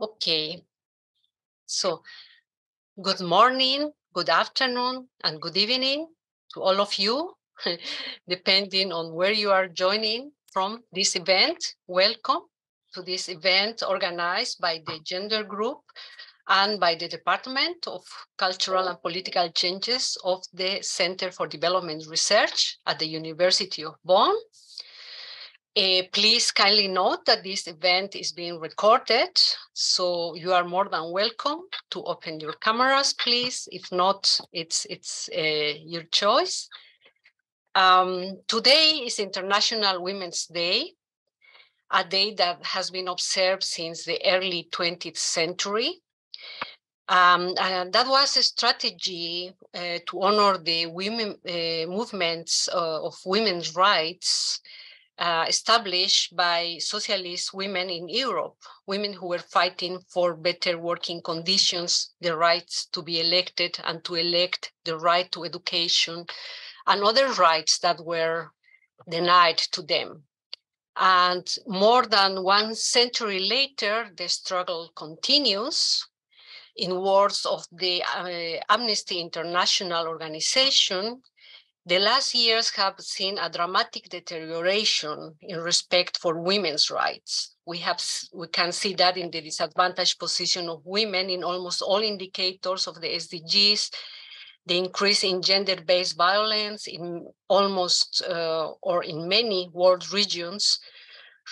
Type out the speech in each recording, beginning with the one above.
Okay. So, good morning, good afternoon, and good evening to all of you, depending on where you are joining from this event. Welcome to this event organized by the Gender Group and by the Department of Cultural and Political Changes of the Center for Development Research at the University of Bonn. Uh, please kindly note that this event is being recorded, so you are more than welcome to open your cameras, please. If not, it's, it's uh, your choice. Um, today is International Women's Day, a day that has been observed since the early 20th century. Um, and that was a strategy uh, to honor the women movements of women's rights uh, established by socialist women in Europe, women who were fighting for better working conditions, the rights to be elected and to elect, the right to education, and other rights that were denied to them. And more than one century later, the struggle continues. In words of the uh, Amnesty International organization, the last years have seen a dramatic deterioration in respect for women's rights. We have we can see that in the disadvantaged position of women in almost all indicators of the SDGs, the increase in gender-based violence in almost uh, or in many world regions,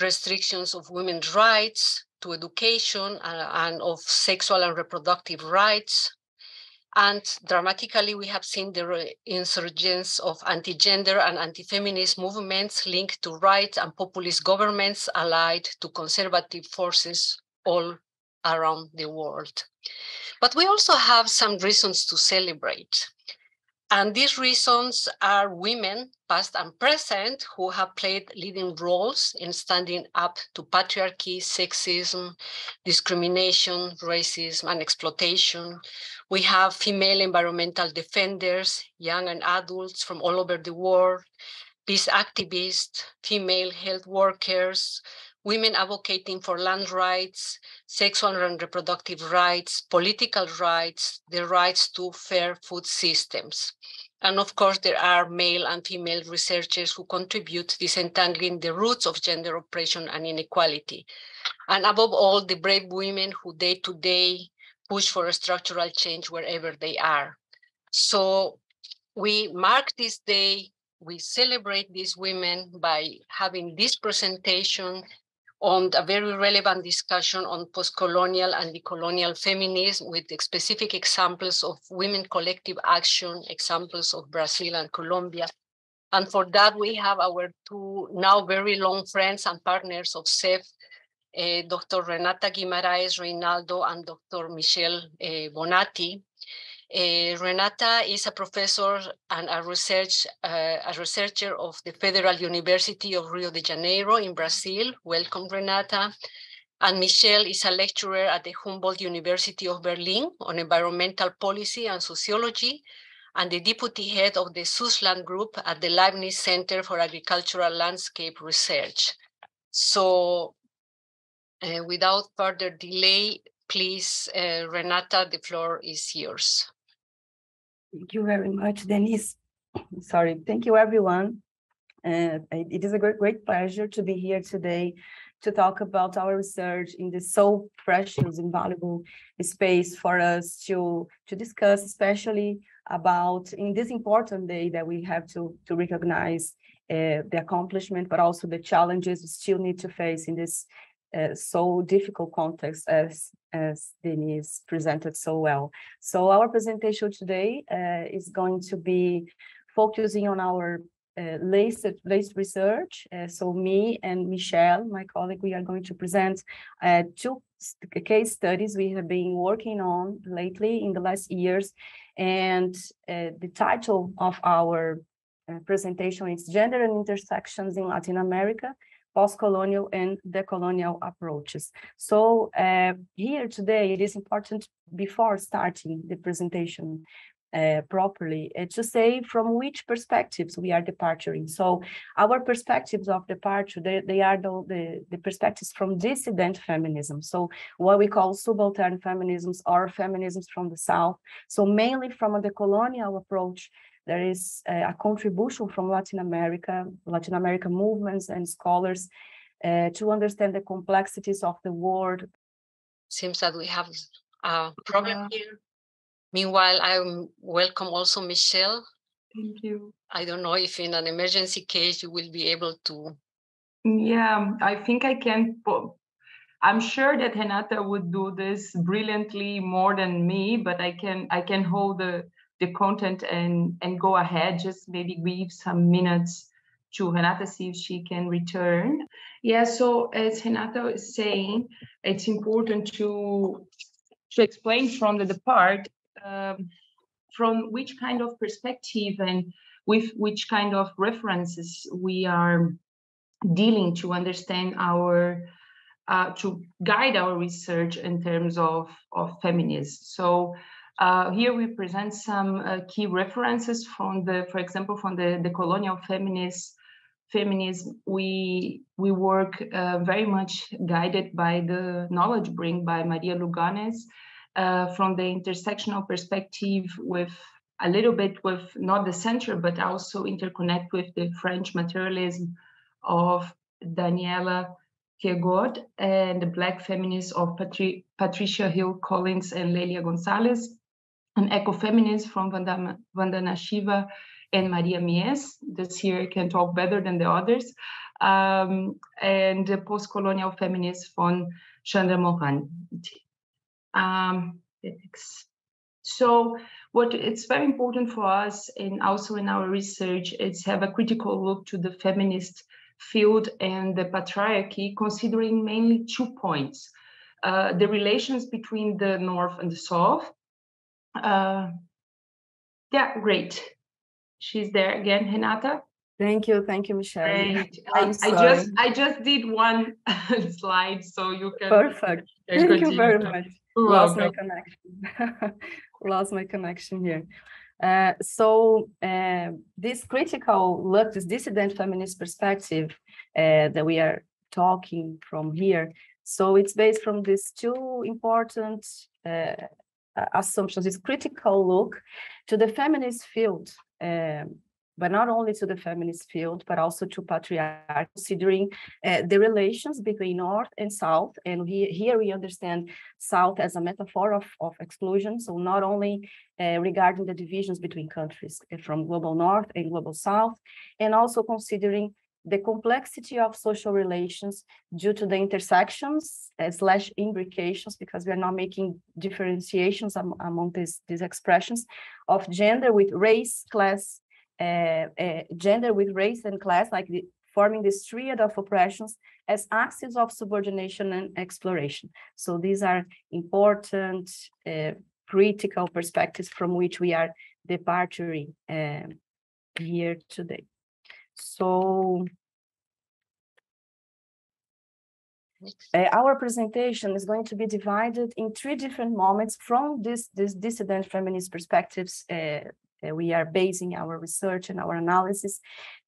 restrictions of women's rights to education uh, and of sexual and reproductive rights, and dramatically, we have seen the insurgence of anti-gender and anti-feminist movements linked to right and populist governments allied to conservative forces all around the world. But we also have some reasons to celebrate. And these reasons are women, past and present, who have played leading roles in standing up to patriarchy, sexism, discrimination, racism, and exploitation. We have female environmental defenders, young and adults from all over the world, peace activists, female health workers, women advocating for land rights, sexual and reproductive rights, political rights, the rights to fair food systems. And of course, there are male and female researchers who contribute disentangling the roots of gender oppression and inequality. And above all, the brave women who day to day push for a structural change wherever they are. So we mark this day, we celebrate these women by having this presentation on a very relevant discussion on post-colonial and decolonial feminism with specific examples of women collective action, examples of Brazil and Colombia. And for that, we have our two now very long friends and partners of ZEF, uh, Dr. Renata Guimarães Reynaldo and Dr. Michelle uh, Bonatti. Uh, Renata is a professor and a research uh, a researcher of the Federal University of Rio de Janeiro in Brazil. Welcome, Renata. And Michelle is a lecturer at the Humboldt University of Berlin on environmental policy and sociology, and the deputy head of the SUSLAND group at the Leibniz Center for Agricultural Landscape Research. So, uh, without further delay, please, Renata, the floor is yours. Thank you very much, Denise. Sorry, thank you everyone. Uh, it is a great, great pleasure to be here today to talk about our research in this so precious and valuable space for us to, to discuss, especially about in this important day that we have to, to recognize uh, the accomplishment, but also the challenges we still need to face in this uh, so difficult context as as Denise presented so well. So our presentation today uh, is going to be focusing on our uh, latest, latest research. Uh, so me and Michelle, my colleague, we are going to present uh, two case studies we have been working on lately in the last years. And the title of our presentation is Gender and Intersections in Latin America, post-colonial and decolonial approaches. So uh, here today, it is important before starting the presentation uh, properly uh, to say from which perspectives we are departing. So our perspectives of departure, they, they are the, the, the, perspectives from dissident feminism. So what we call subaltern feminisms or feminisms from the South. So mainly from the colonial approach, there is a, a contribution from Latin America, Latin American movements and scholars uh, to understand the complexities of the world. Seems that we have a problem yeah. here Meanwhile, I welcome also Michelle. Thank you. I don't know if in an emergency case you will be able to. Yeah, I think I can. I'm sure that Renata would do this brilliantly more than me, but I can I can hold the the content and and go ahead. Just maybe give some minutes to Renata see if she can return. Yeah. So as Renata is saying, it's important to to explain from the depart um, from which kind of perspective and with which kind of references we are dealing to understand our uh, to guide our research in terms of of feminism so uh, here we present some uh, key references from the for example from the the colonial feminist feminism we we work uh, very much guided by the knowledge bring by maria lugones uh, from the intersectional perspective with a little bit with not the center, but also interconnect with the French materialism of Daniela Kergoat and the Black feminists of Patri- Patricia Hill Collins and Lelia Gonzalez, an ecofeminist from Vandana, Vandana Shiva and Maria Mies. This here can talk better than the others. Um, and the post-colonial feminist from Chandra Mohan. Um, so what it's very important for us and also in our research is have a critical look to the feminist field and the patriarchy, considering mainly two points. Uh, the relations between the North and the South. Uh, yeah, great. She's there again, Renata. Thank you, thank you, Michelle. Great. I, I, just I just did one slide, so you can. Perfect. Thank you very much lost my connection. lost my connection here. Uh, so uh, this critical look, this dissident feminist perspective uh, that we are talking from here, so it's based from these two important uh, assumptions, this critical look to the feminist field um, but not only to the feminist field, but also to patriarchy, considering uh, the relations between North and South. And we, here we understand South as a metaphor of, of exclusion. So not only uh, regarding the divisions between countries uh, from global North and global South, and also considering the complexity of social relations due to the intersections uh, slash imbrications, because we are not making differentiations am among these, these expressions of gender with race, class, uh, uh, gender with race and class, like the, forming this triad of oppressions as axes of subordination and exploration. So these are important uh, critical perspectives from which we are departing uh, here today. So uh, our presentation is going to be divided in three different moments from this, this dissident feminist perspectives uh, we are basing our research and our analysis.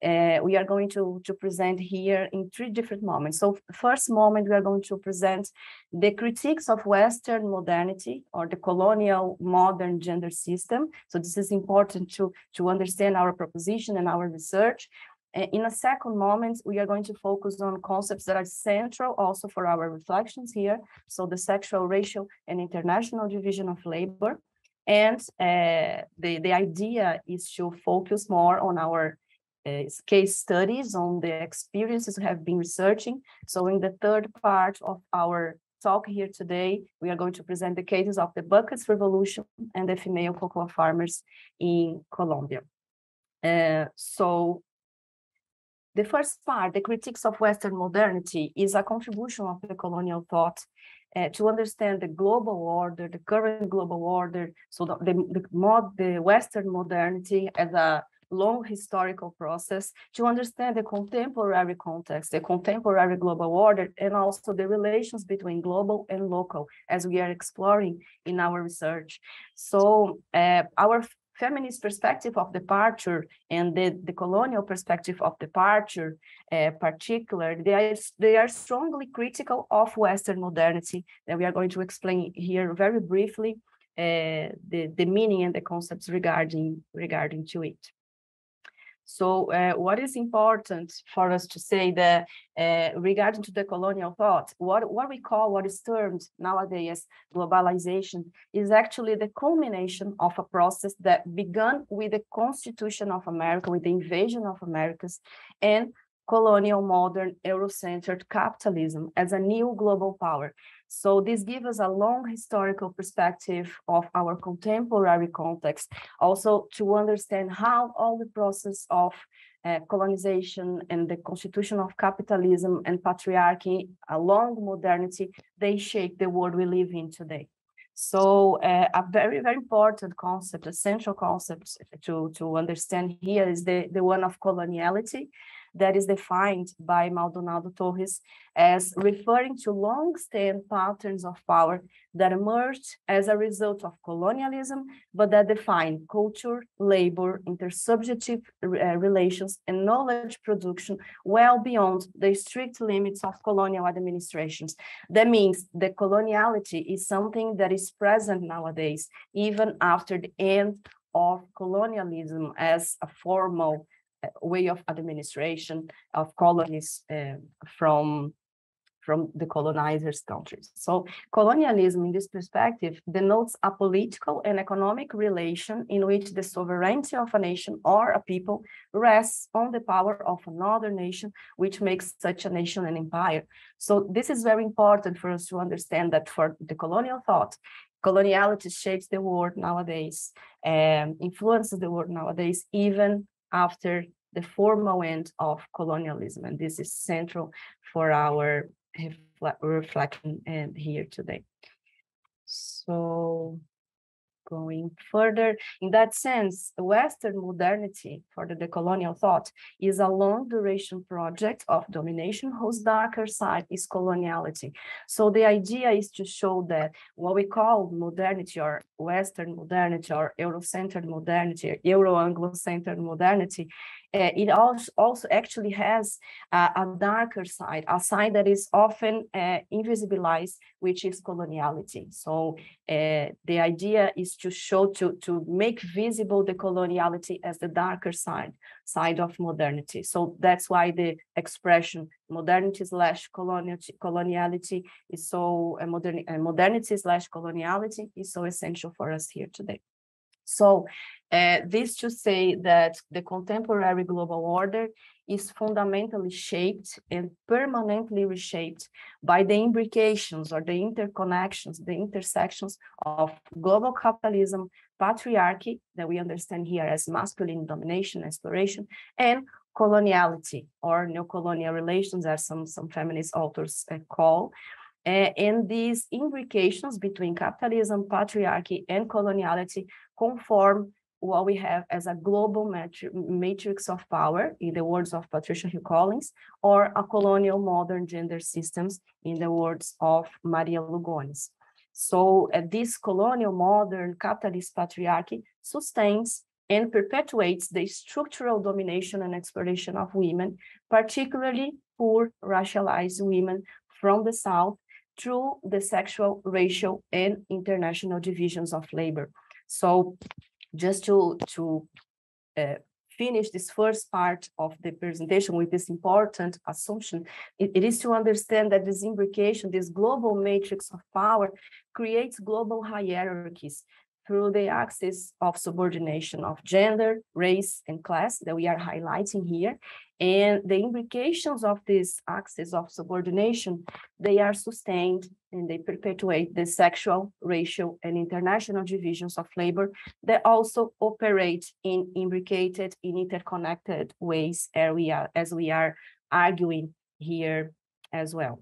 Uh, we are going to, to present here in three different moments. So first moment, we are going to present the critiques of Western modernity or the colonial modern gender system. So this is important to, to understand our proposition and our research. In a second moment, we are going to focus on concepts that are central also for our reflections here. So the sexual, racial, and international division of labor. And uh, the, the idea is to focus more on our uh, case studies, on the experiences we have been researching. So in the third part of our talk here today, we are going to present the cases of the buckets revolution and the female cocoa farmers in Colombia. Uh, so the first part, the critiques of Western modernity, is a contribution of the colonial thought uh, to understand the global order, the current global order, so the, the, the, mod, the Western modernity as a long historical process to understand the contemporary context, the contemporary global order, and also the relations between global and local as we are exploring in our research. So uh, our feminist perspective of departure and the, the colonial perspective of departure, uh, particular, they are, they are strongly critical of Western modernity And we are going to explain here very briefly uh, the, the meaning and the concepts regarding, regarding to it. So uh, what is important for us to say that uh, regarding to the colonial thought, what, what we call, what is termed nowadays globalization is actually the culmination of a process that began with the Constitution of America, with the invasion of Americas, and colonial modern Eurocentered capitalism as a new global power. So this gives us a long historical perspective of our contemporary context, also to understand how all the process of uh, colonization and the constitution of capitalism and patriarchy along modernity, they shape the world we live in today. So uh, a very, very important concept, essential concept to, to understand here is the, the one of coloniality that is defined by Maldonado Torres as referring to long-standing patterns of power that emerged as a result of colonialism, but that define culture, labor, intersubjective uh, relations, and knowledge production well beyond the strict limits of colonial administrations. That means the coloniality is something that is present nowadays, even after the end of colonialism as a formal way of administration of colonies uh, from from the colonizers' countries. So colonialism in this perspective denotes a political and economic relation in which the sovereignty of a nation or a people rests on the power of another nation, which makes such a nation an empire. So this is very important for us to understand that for the colonial thought, coloniality shapes the world nowadays and influences the world nowadays, even after the formal end of colonialism. And this is central for our reflection and here today. So going further, in that sense, Western modernity for the decolonial thought is a long duration project of domination whose darker side is coloniality. So the idea is to show that what we call modernity or Western modernity or Eurocentered modernity, Euro-Anglo-centered modernity uh, it also, also actually has uh, a darker side, a side that is often uh, invisibilized, which is coloniality. So uh, the idea is to show, to, to make visible the coloniality as the darker side, side of modernity. So that's why the expression modernity slash coloniality is so, uh, modern, uh, modernity slash coloniality is so essential for us here today. So uh, this to say that the contemporary global order is fundamentally shaped and permanently reshaped by the imbrications or the interconnections, the intersections of global capitalism, patriarchy, that we understand here as masculine domination, exploration, and coloniality or neo-colonial relations, as some, some feminist authors uh, call. Uh, and these imbrications between capitalism, patriarchy, and coloniality conform what we have as a global matrix of power, in the words of Patricia Hill Collins, or a colonial modern gender systems, in the words of Maria Lugones. So uh, this colonial modern capitalist patriarchy sustains and perpetuates the structural domination and exploitation of women, particularly poor racialized women from the South through the sexual, racial, and international divisions of labor. So just to, to uh, finish this first part of the presentation with this important assumption, it, it is to understand that this imbrication, this global matrix of power creates global hierarchies through the axis of subordination of gender, race, and class that we are highlighting here. And the implications of this axis of subordination, they are sustained and they perpetuate the sexual, racial, and international divisions of labor that also operate in imbricated, in interconnected ways as we are, as we are arguing here as well.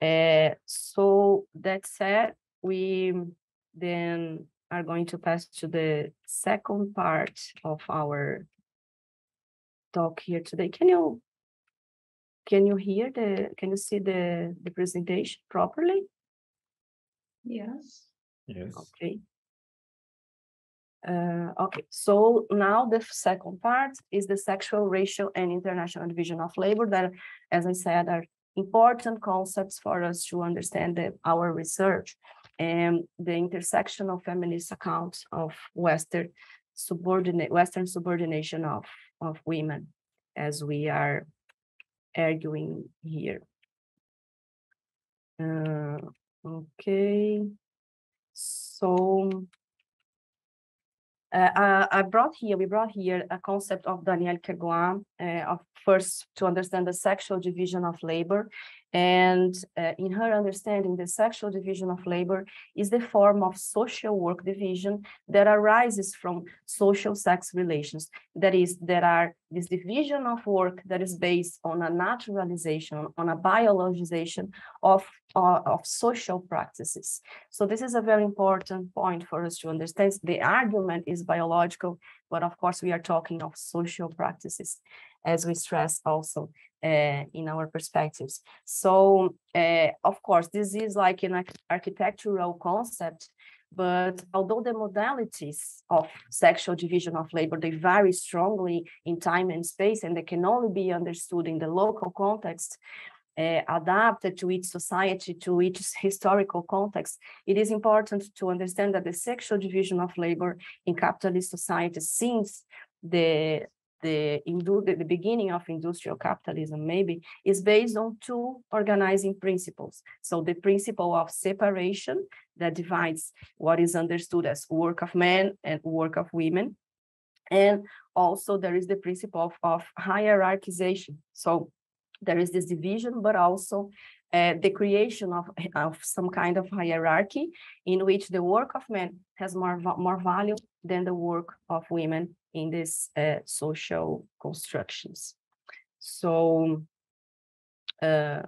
Uh, so that said, we then are going to pass to the second part of our talk here today. Can you can you hear the can you see the the presentation properly? Yes. Yes. Okay. Uh, okay, so now the second part is the sexual, racial, and international division of labor that, as I said, are important concepts for us to understand the, our research and the intersectional feminist account of Western subordinate Western subordination of, of women, as we are arguing here. Uh, okay, so uh, I brought here, we brought here a concept of Danielle Kergoat, uh, of first to understand the sexual division of labor. And uh, in her understanding, the sexual division of labor is the form of social work division that arises from social sex relations. That is, there are this division of work that is based on a naturalization, on a biologization of, uh, of social practices. So this is a very important point for us to understand. The argument is biological, but of course we are talking of social practices as we stress also uh, in our perspectives. So, uh, of course, this is like an architectural concept, but although the modalities of sexual division of labor, they vary strongly in time and space, and they can only be understood in the local context, uh, adapted to each society, to each historical context, it is important to understand that the sexual division of labor in capitalist societies since the the, the, beginning of industrial capitalism maybe is based on two organizing principles. So the principle of separation that divides what is understood as work of men and work of women. And also there is the principle of, of hierarchization. So there is this division, but also uh, the creation of, of some kind of hierarchy in which the work of men has more, more value than the work of women in these uh, social constructions. So uh,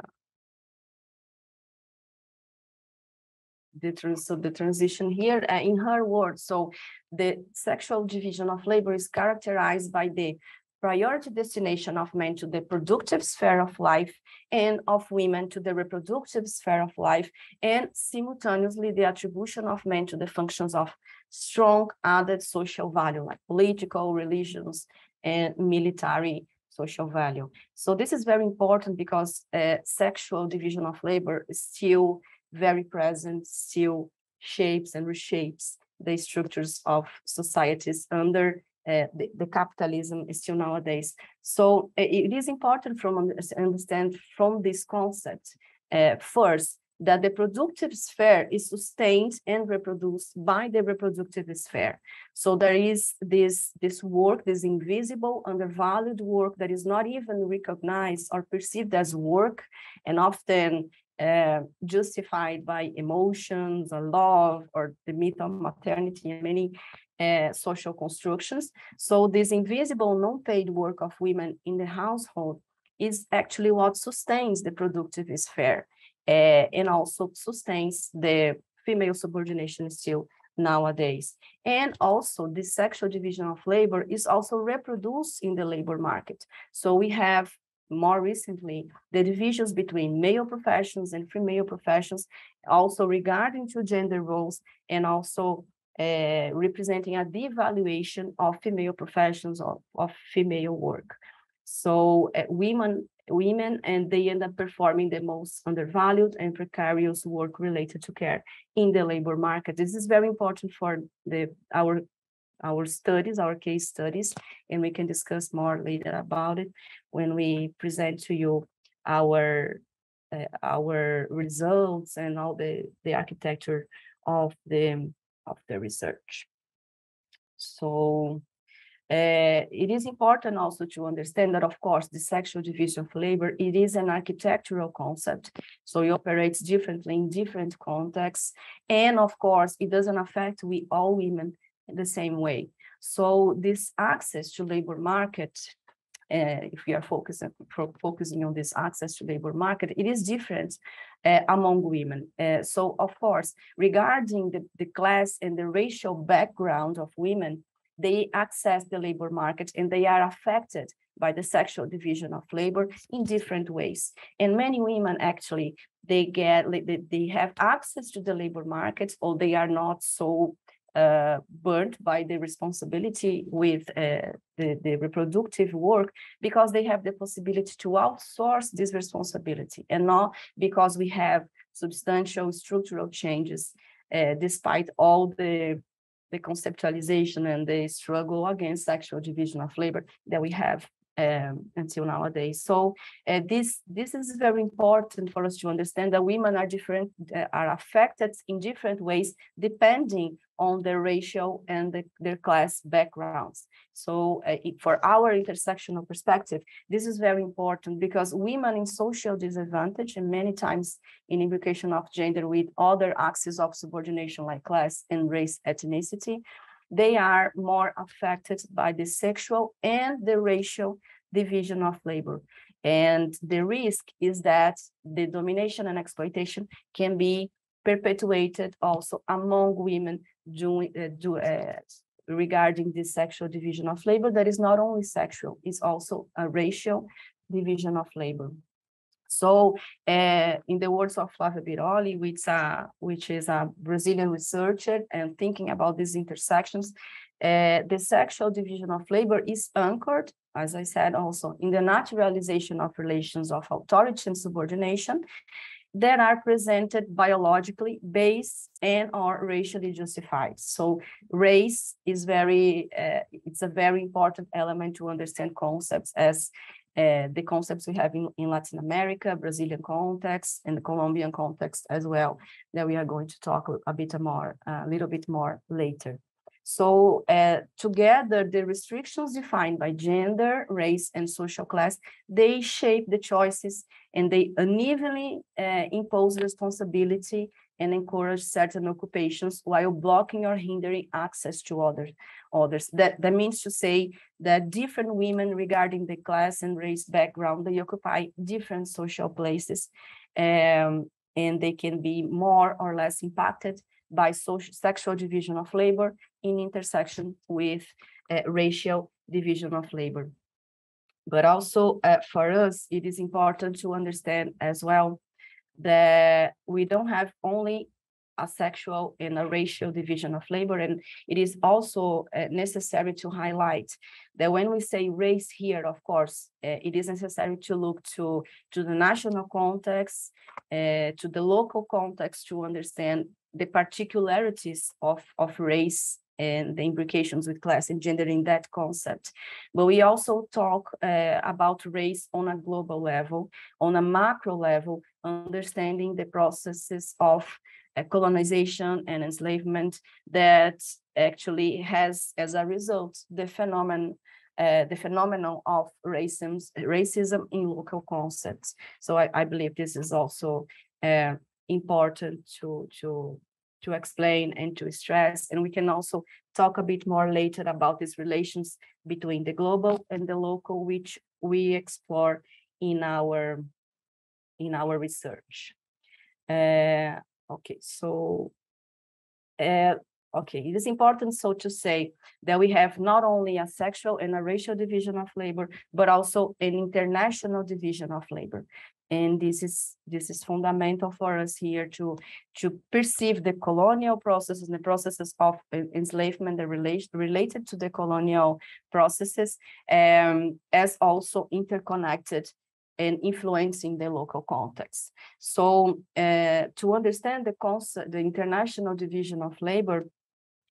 the, trans so the transition here uh, in her words, so the sexual division of labor is characterized by the priority destination of men to the productive sphere of life and of women to the reproductive sphere of life, and simultaneously the attribution of men to the functions of strong added social value like political, religions, and military social value. So this is very important because uh, sexual division of labor is still very present, still shapes and reshapes the structures of societies under uh, the, the, capitalism is still nowadays. So uh, it is important from understand from this concept uh, first that the productive sphere is sustained and reproduced by the reproductive sphere. So there is this, this work, this invisible, undervalued work that is not even recognized or perceived as work and often uh, justified by emotions or love or the myth of maternity and many uh, social constructions. So this invisible non-paid work of women in the household is actually what sustains the productive sphere uh, and also sustains the female subordination still nowadays. And also the sexual division of labor is also reproduced in the labor market. So we have more recently the divisions between male professions and female professions, also regarding to gender roles and also uh, representing a devaluation of female professions of, of female work. So uh, women women and they end up performing the most undervalued and precarious work related to care in the labor market. This is very important for the our our studies, our case studies, and we can discuss more later about it when we present to you our uh, our results and all the the architecture of the of the research. So uh, it is important also to understand that, of course, the sexual division of labor, it is an architectural concept. So it operates differently in different contexts. And of course, it doesn't affect we all women in the same way. So this access to labor market, uh, if we are focusing, focusing on this access to labor market, it is different uh, among women. Uh, so of course, regarding the, the class and the racial background of women, they access the labor market and they are affected by the sexual division of labor in different ways. And many women actually, they get, they, have access to the labor market or they are not so uh, burnt by the responsibility with uh, the, the reproductive work because they have the possibility to outsource this responsibility and not because we have substantial structural changes uh, despite all the the conceptualization and the struggle against sexual division of labor that we have um, until nowadays. So uh, this this is very important for us to understand that women are different, uh, are affected in different ways depending on their racial and the, their class backgrounds. So uh, for our intersectional perspective, this is very important because women in social disadvantage and many times in implication of gender with other axes of subordination like class and race ethnicity, they are more affected by the sexual and the racial division of labor. And the risk is that the domination and exploitation can be perpetuated also among women uh, do, uh, regarding this sexual division of labor that is not only sexual, it's also a racial division of labor. So uh, in the words of Flávia Biroli, which, uh, which is a Brazilian researcher and thinking about these intersections, uh, the sexual division of labor is anchored, as I said also, in the naturalization of relations of authority and subordination that are presented biologically based and are racially justified. So race is very, uh, it's a very important element to understand concepts as the concepts we have in, in Latin America, Brazilian context, and the Colombian context as well, that we are going to talk a bit more, a little bit more later. So uh, together, the restrictions defined by gender, race, and social class, they shape the choices and they unevenly uh, impose responsibility and encourage certain occupations while blocking or hindering access to others. others. That, that means to say that different women regarding the class and race background, they occupy different social places um, and they can be more or less impacted by social, sexual division of labor in intersection with uh, racial division of labor. But also uh, for us, it is important to understand as well that we don't have only a sexual and a racial division of labor. And it is also uh, necessary to highlight that when we say race here, of course, uh, it is necessary to look to, to the national context, uh, to the local context to understand the particularities of, of race and the implications with class and gender in that concept. But we also talk uh, about race on a global level, on a macro level, understanding the processes of uh, colonization and enslavement that actually has as a result the phenomenon uh, the phenomenon of racism, racism in local concepts. So I, I believe this is also uh, important to, to, to explain and to stress. And we can also talk a bit more later about these relations between the global and the local, which we explore in our, in our research. Uh, okay, so uh, okay, it is important so to say that we have not only a sexual and a racial division of labor, but also an international division of labor and this is this is fundamental for us here to to perceive the colonial processes and the processes of enslavement that relate, related to the colonial processes um, as also interconnected and influencing the local context. So uh, to understand the concept, the international division of labor,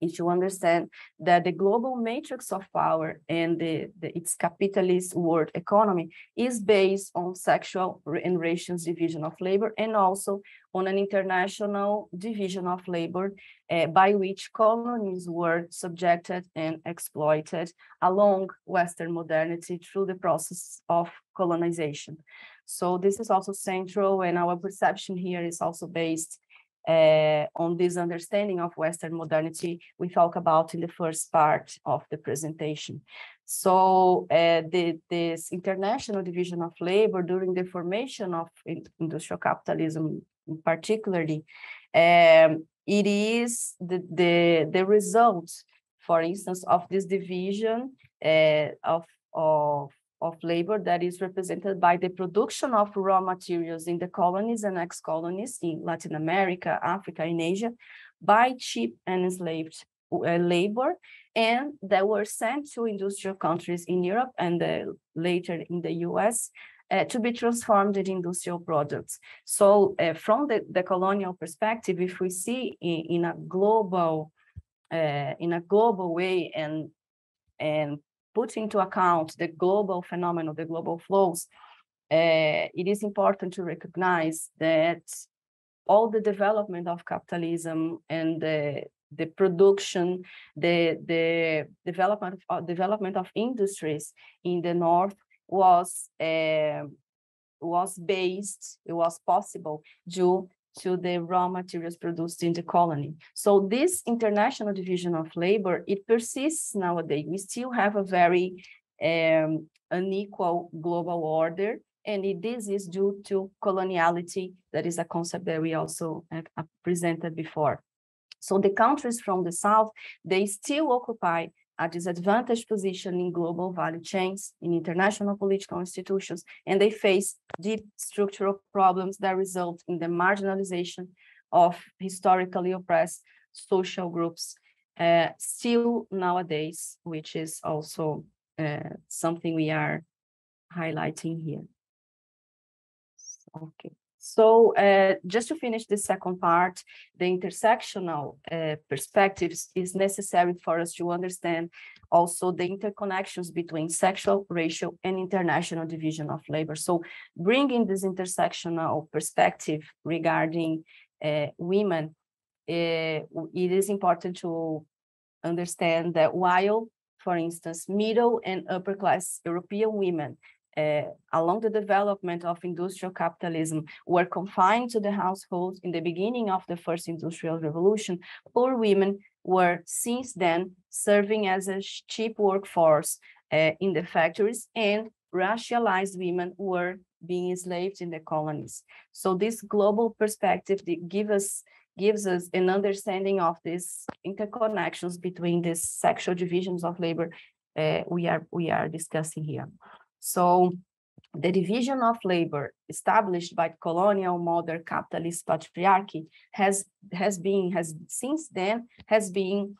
is to understand that the global matrix of power and the, the, its capitalist world economy is based on sexual and racial division of labor and also on an international division of labor uh, by which colonies were subjected and exploited along Western modernity through the process of colonization. So this is also central and our perception here is also based uh, on this understanding of Western modernity we talk about in the first part of the presentation. So uh, the, this international division of labor during the formation of industrial capitalism particularly, um, it is the, the, the result, for instance, of this division uh, of, of of labor that is represented by the production of raw materials in the colonies and ex-colonies in Latin America, Africa, and Asia by cheap and enslaved uh, labor and that were sent to industrial countries in Europe and uh, later in the US uh, to be transformed into industrial products. So uh, from the, the colonial perspective, if we see in, in a global uh, in a global way and and put into account the global phenomenon, the global flows, uh, it is important to recognize that all the development of capitalism and the the production, the the development of, uh, development of industries in the north was uh, was based, it was possible due to the raw materials produced in the colony. So this international division of labor, it persists nowadays. We still have a very um, unequal global order, and it, this is due to coloniality. That is a concept that we also uh, presented before. So the countries from the south, they still occupy a disadvantaged position in global value chains, in international political institutions, and they face deep structural problems that result in the marginalization of historically oppressed social groups uh, still nowadays, which is also uh, something we are highlighting here. Okay. So uh, just to finish the second part, the intersectional uh, perspectives is necessary for us to understand also the interconnections between sexual, racial, and international division of labor. So bringing this intersectional perspective regarding uh, women, uh, it is important to understand that while, for instance, middle and upper class European women uh, along the development of industrial capitalism were confined to the households in the beginning of the first industrial revolution, poor women were since then serving as a cheap workforce uh, in the factories and racialized women were being enslaved in the colonies. So this global perspective give us, gives us an understanding of these interconnections between these sexual divisions of labor uh, we, are, we are discussing here. So the division of labor established by colonial modern capitalist patriarchy has has been has since then has been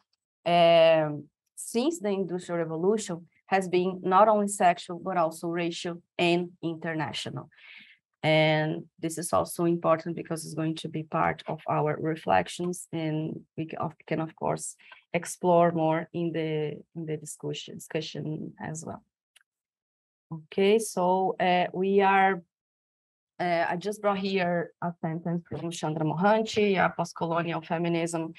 um, since the industrial revolution has been not only sexual but also racial and international. And this is also important because it's going to be part of our reflections and we can of course explore more in the in the discussion discussion as well Okay, so uh, we are, uh, I just brought here a sentence from Chandra Mohanty, a post-colonial feminism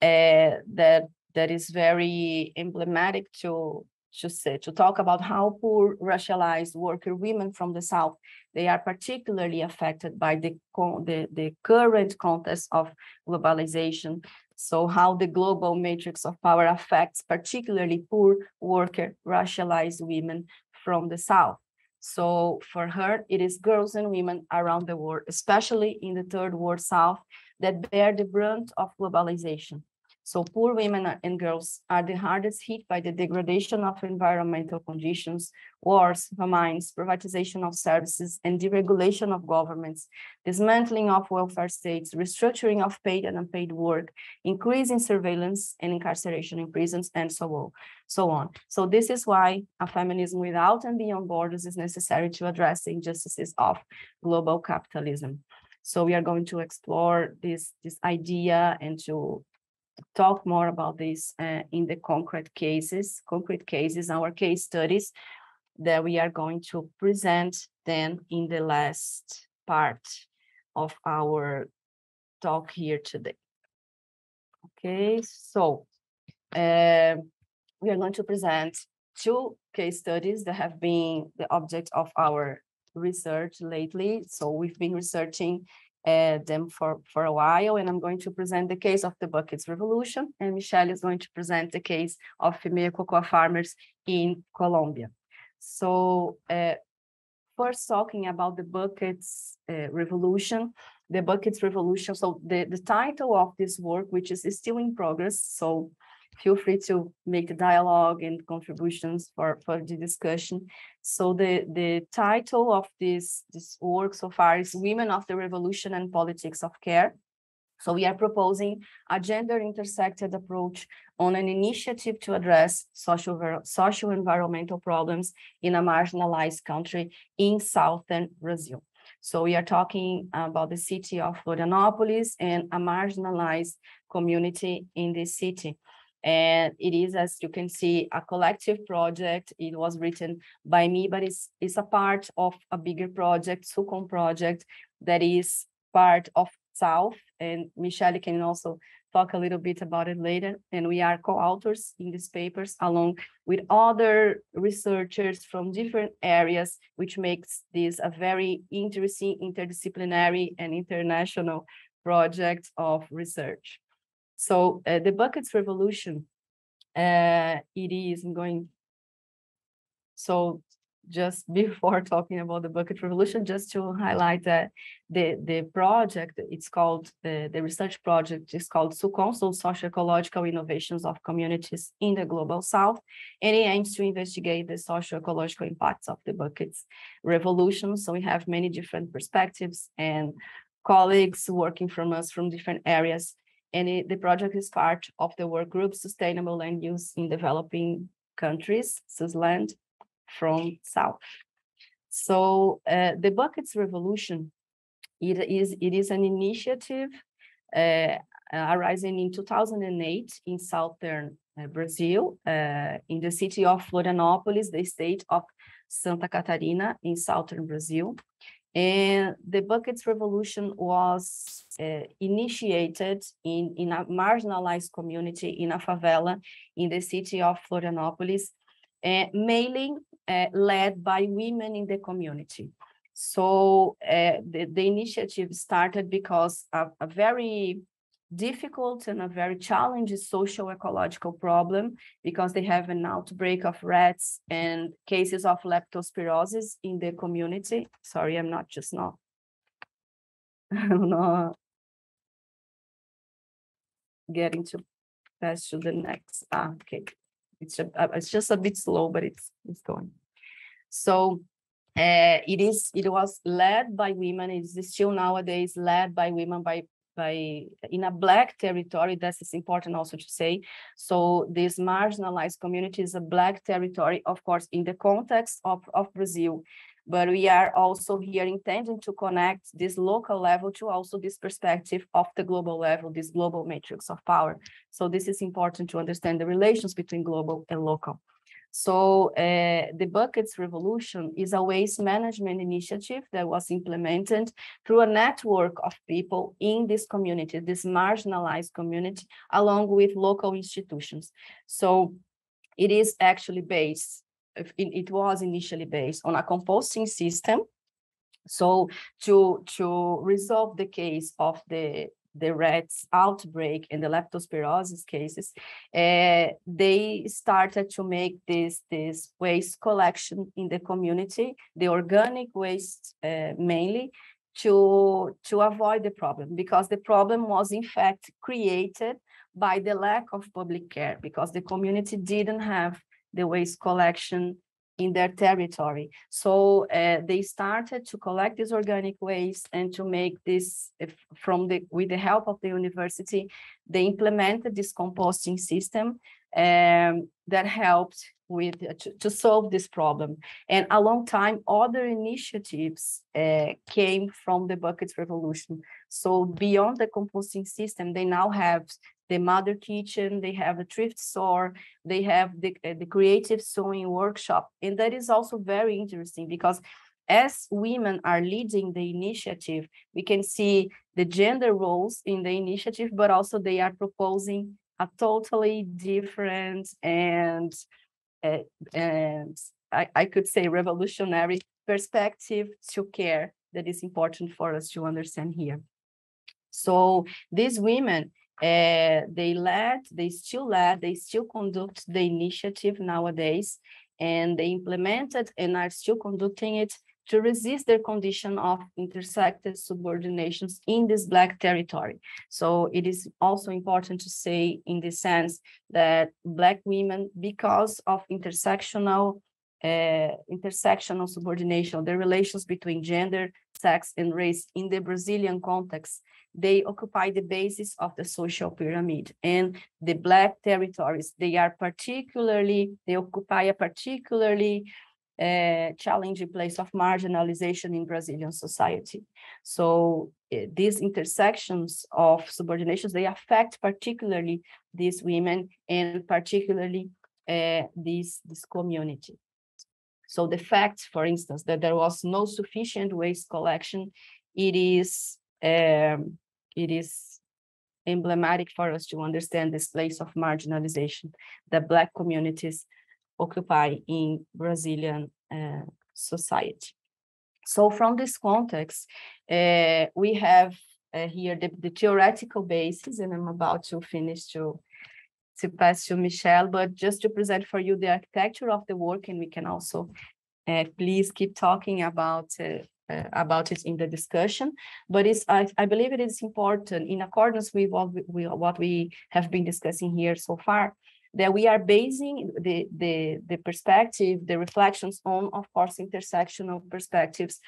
uh, that that is very emblematic to to say to talk about how poor racialized worker women from the south they are particularly affected by the the, the current context of globalization. So how the global matrix of power affects particularly poor worker racialized women from the South. So for her, it is girls and women around the world, especially in the third world South, that bear the brunt of globalization. So poor women and girls are the hardest hit by the degradation of environmental conditions, wars, famines, privatization of services, and deregulation of governments, dismantling of welfare states, restructuring of paid and unpaid work, increasing surveillance and incarceration in prisons, and so on. So on. So this is why a feminism without and beyond borders is necessary to address the injustices of global capitalism. So we are going to explore this, this idea and to talk more about this uh, in the concrete cases, concrete cases, our case studies that we are going to present then in the last part of our talk here today. Okay, so uh, we are going to present two case studies that have been the object of our research lately. So we've been researching uh, them for, for a while, and I'm going to present the case of the buckets revolution, and Michelle is going to present the case of female cocoa farmers in Colombia. So uh, first talking about the buckets uh, revolution, the buckets revolution. So the, the title of this work, which is still in progress, so feel free to make the dialogue and contributions for, for the discussion. So the, the title of this, this work so far is Women of the Revolution and Politics of Care. So we are proposing a gender intersected approach on an initiative to address social, social environmental problems in a marginalized country in southern Brazil. So we are talking about the city of Florianopolis and a marginalized community in this city. And it is, as you can see, a collective project. It was written by me, but it's, it's a part of a bigger project, SUCOM project, that is part of ZALF. And Michelle can also talk a little bit about it later. And we are co-authors in these papers along with other researchers from different areas, which makes this a very interesting interdisciplinary and international project of research. So uh, the buckets revolution, uh, it is going. So just before talking about the bucket revolution, just to highlight that the, the project, it's called, the, the research project is called SUCONSOL, Socio-Ecological Innovations of Communities in the Global South, and it aims to investigate the socio-ecological impacts of the buckets revolution. So we have many different perspectives and colleagues working from us from different areas and it, the project is part of the work group Sustainable Land Use in Developing Countries, SUSLAND, from ZALF. So uh, the Buckets Revolution, it is, it is an initiative uh, arising in 2008 in southern uh, Brazil, uh, in the city of Florianópolis, the state of Santa Catarina in southern Brazil. And the buckets revolution was uh, initiated in, in a marginalized community in a favela in the city of Florianopolis, uh, mainly uh, led by women in the community. So uh, the, the initiative started because of a very difficult and a very challenging social ecological problem because they have an outbreak of rats and cases of leptospirosis in the community. Sorry, I'm not just not. I'm not getting to pass to the next. Ah, okay, it's a, uh, it's just a bit slow, but it's it's going. So uh, it is it was led by women. It's still nowadays led by women by by in a black territory that is important also to say so this marginalized community is a black territory of course in the context of, of brazil but we are also here intending to connect this local level to also this perspective of the global level, this global matrix of power. So this is important to understand the relations between global and local. So uh, the Buckets Revolution is a waste management initiative that was implemented through a network of people in this community, this marginalized community, along with local institutions. So it is actually based, it was initially based on a composting system so to to resolve the case of the the rats outbreak and the leptospirosis cases, uh, they started to make this, this waste collection in the community, the organic waste uh, mainly, to, to avoid the problem because the problem was in fact created by the lack of public care because the community didn't have the waste collection in their territory. So uh, they started to collect this organic waste and to make this from the with the help of the university, they implemented this composting system um, that helped with uh, to, to, solve this problem. And a long time, other initiatives uh, came from the buckets revolution. So beyond the composting system, they now have the mother kitchen, they have the thrift store, they have the, uh, the creative sewing workshop. And that is also very interesting because as women are leading the initiative, we can see the gender roles in the initiative, but also they are proposing a totally different and uh, and I, I could say revolutionary perspective to care that is important for us to understand here. So these women, uh, they led, they still led, they still conduct the initiative nowadays, and they implemented and are still conducting it to resist their condition of intersected subordinations in this Black territory. So it is also important to say in this sense that Black women, because of intersectional uh, intersectional subordination, the relations between gender, sex, and race in the Brazilian context, they occupy the basis of the social pyramid. And the Black territories, they are particularly, they occupy a particularly uh, challenging place of marginalization in Brazilian society. So uh, these intersections of subordinations, they affect particularly these women and particularly uh, this, this community. So the fact, for instance, that there was no sufficient waste collection, it is um, it is emblematic for us to understand this place of marginalization that Black communities occupy in Brazilian uh, society. So from this context, uh, we have uh, here the, the, theoretical basis, and I'm about to finish to, to pass to Michelle, but just to present for you the architecture of the work, and we can also uh, please keep talking about uh, about it in the discussion, but it's I, I believe it is important in accordance with what we, what we have been discussing here so far, that we are basing the, the, the perspective, the reflections on, of course, intersectional perspectives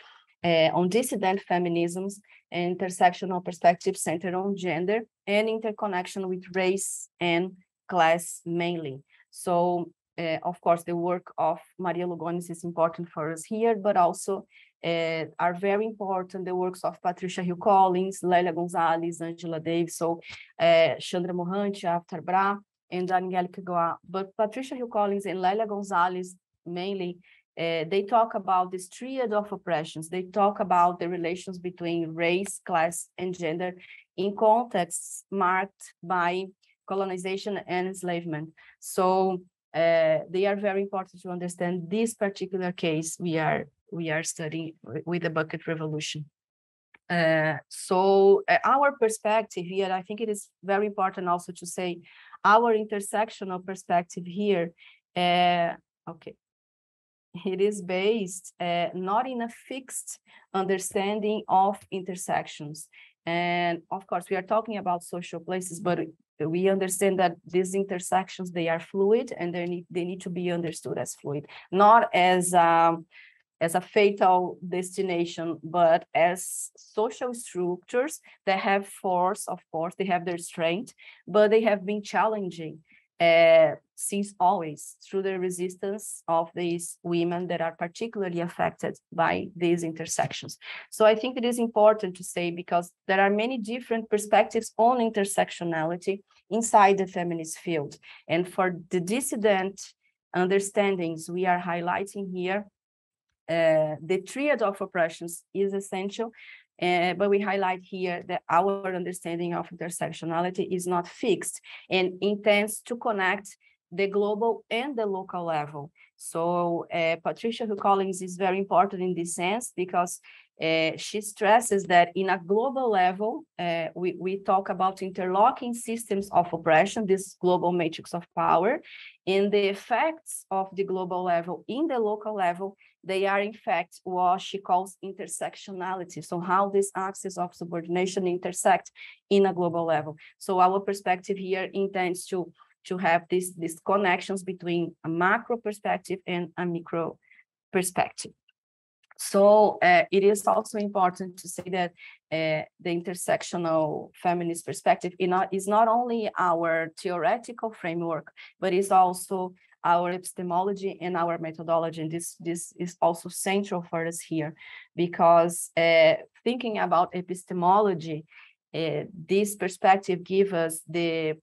uh, on dissident feminisms and intersectional perspectives centered on gender and interconnection with race and class mainly. So, uh, of course, the work of Maria Lugones is important for us here, but also uh, are very important, the works of Patricia Hill Collins, Lélia Gonzalez, Angela Davis, so uh, Chandra Mohanty, Avtar Brah, and Angelica Goa. But Patricia Hill Collins and Lélia Gonzalez mainly, uh, they talk about this triad of oppressions. They talk about the relations between race, class, and gender in contexts marked by colonization and enslavement. So uh, they are very important to understand this particular case we are we are studying with the bucket revolution. Uh, so uh, our perspective here, I think it is very important also to say our intersectional perspective here, uh, okay, it is based uh, not in a fixed understanding of intersections. And of course, we are talking about social places, but we understand that these intersections, they are fluid and they need, they need to be understood as fluid, not as um, as a fatal destination, but as social structures that have force, of course, they have their strength, but they have been challenging uh, since always through the resistance of these women that are particularly affected by these intersections. So I think it is important to say because there are many different perspectives on intersectionality inside the feminist field. And for the dissident understandings we are highlighting here, uh, the triad of oppressions is essential, uh, but we highlight here that our understanding of intersectionality is not fixed and intends to connect the global and the local level. So uh, Patricia Hill Collins is very important in this sense because uh, she stresses that in a global level, uh, we, we talk about interlocking systems of oppression, this global matrix of power, and the effects of the global level in the local level, they are in fact what she calls intersectionality. So how this axis of subordination intersect in a global level. So our perspective here intends to, to have these, these connections between a macro perspective and a micro perspective. So uh, it is also important to say that uh, the intersectional feminist perspective is not, is not only our theoretical framework, but is also our epistemology and our methodology. And this, this is also central for us here because uh, thinking about epistemology, uh, this perspective gives us the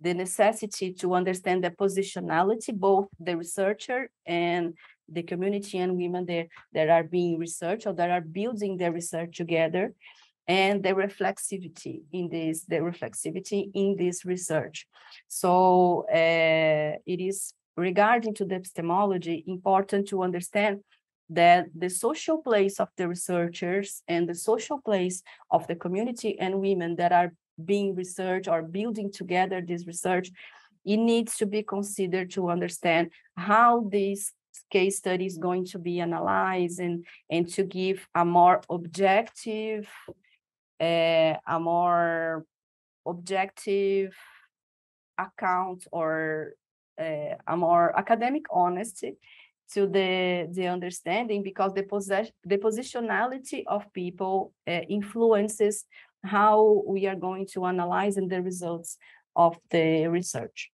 the necessity to understand the positionality, both the researcher and the community and women there that are being researched or that are building their research together and the reflexivity in this the reflexivity in this research so uh, it is regarding to the epistemology important to understand that the social place of the researchers and the social place of the community and women that are being researched or building together this research it needs to be considered to understand how this case study is going to be analyzed and, and to give a more objective, uh, a more objective account or a more academic honesty to the, the understanding because the, possess, the positionality of people uh, influences how we are going to analyze and the results of the research.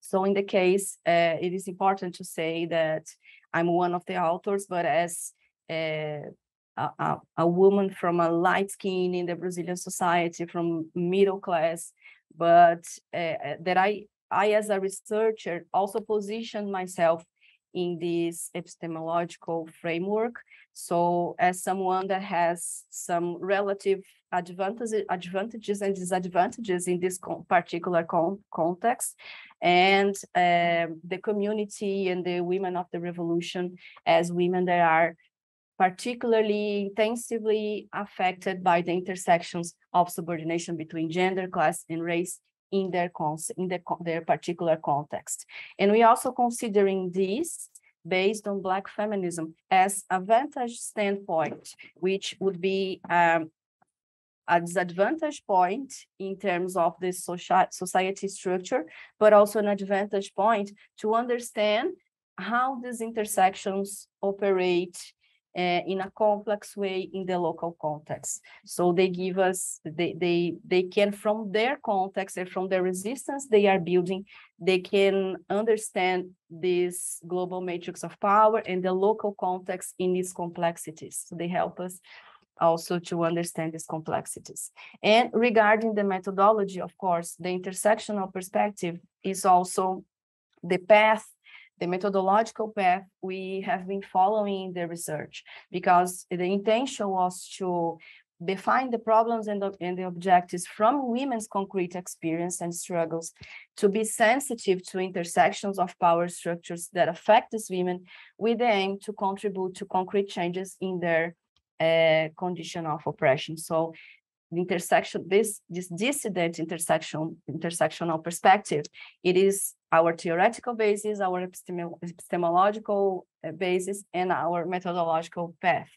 So in the case, uh, it is important to say that I'm one of the authors, but as uh, a, a, woman from a light skin in the Brazilian society, from middle class, but uh, that I, I as a researcher also position myself in this epistemological framework. So as someone that has some relative advantages, advantages and disadvantages in this particular con context, and uh, the community and the women of the revolution as women that are particularly intensively affected by the intersections of subordination between gender, class, and race in their in the, their particular context. And we also considering this based on Black feminism as a vantage standpoint, which would be um, a disadvantage point in terms of the social, society structure, but also an advantage point to understand how these intersections operate uh, in a complex way in the local context. So they give us, they, they, they can, from their context and from the resistance they are building, they can understand this global matrix of power and the local context in its complexities. So they help us also to understand these complexities. And regarding the methodology, of course, the intersectional perspective is also the path the methodological path we have been following in the research because the intention was to define the problems and the, and the objectives from women's concrete experience and struggles to be sensitive to intersections of power structures that affect these women with the aim to contribute to concrete changes in their uh, condition of oppression. So intersection, this, this dissident intersection, intersectional perspective, it is our theoretical basis, our epistemological uh, basis, and our methodological path.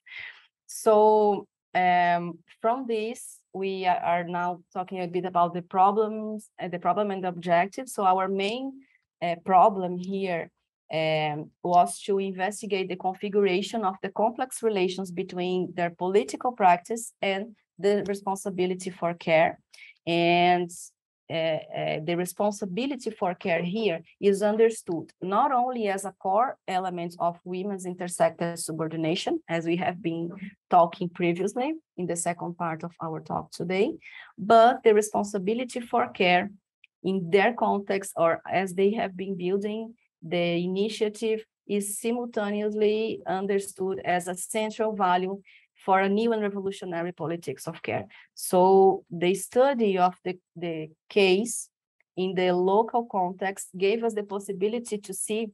So um, from this, we are now talking a bit about the problems, uh, the problem and the objective. So our main uh, problem here um, was to investigate the configuration of the complex relations between their political practice and the responsibility for care. And uh, uh, the responsibility for care here is understood not only as a core element of women's intersected subordination, as we have been talking previously in the second part of our talk today, but the responsibility for care in their context or as they have been building the initiative is simultaneously understood as a central value for a new and revolutionary politics of care. So the study of the, the case in the local context gave us the possibility to see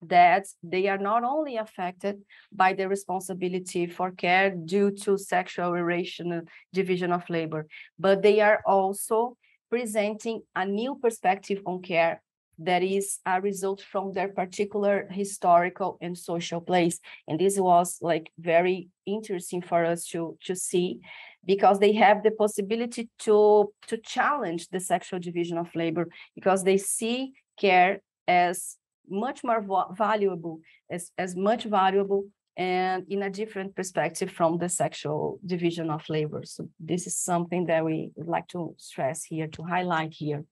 that they are not only affected by the responsibility for care due to sexual irrational division of labor, but they are also presenting a new perspective on care that is a result from their particular historical and social place. And this was like very interesting for us to, to see because they have the possibility to, to challenge the sexual division of labor because they see care as much more valuable, as, as much valuable and in a different perspective from the sexual division of labor. So this is something that we would like to stress here, to highlight here.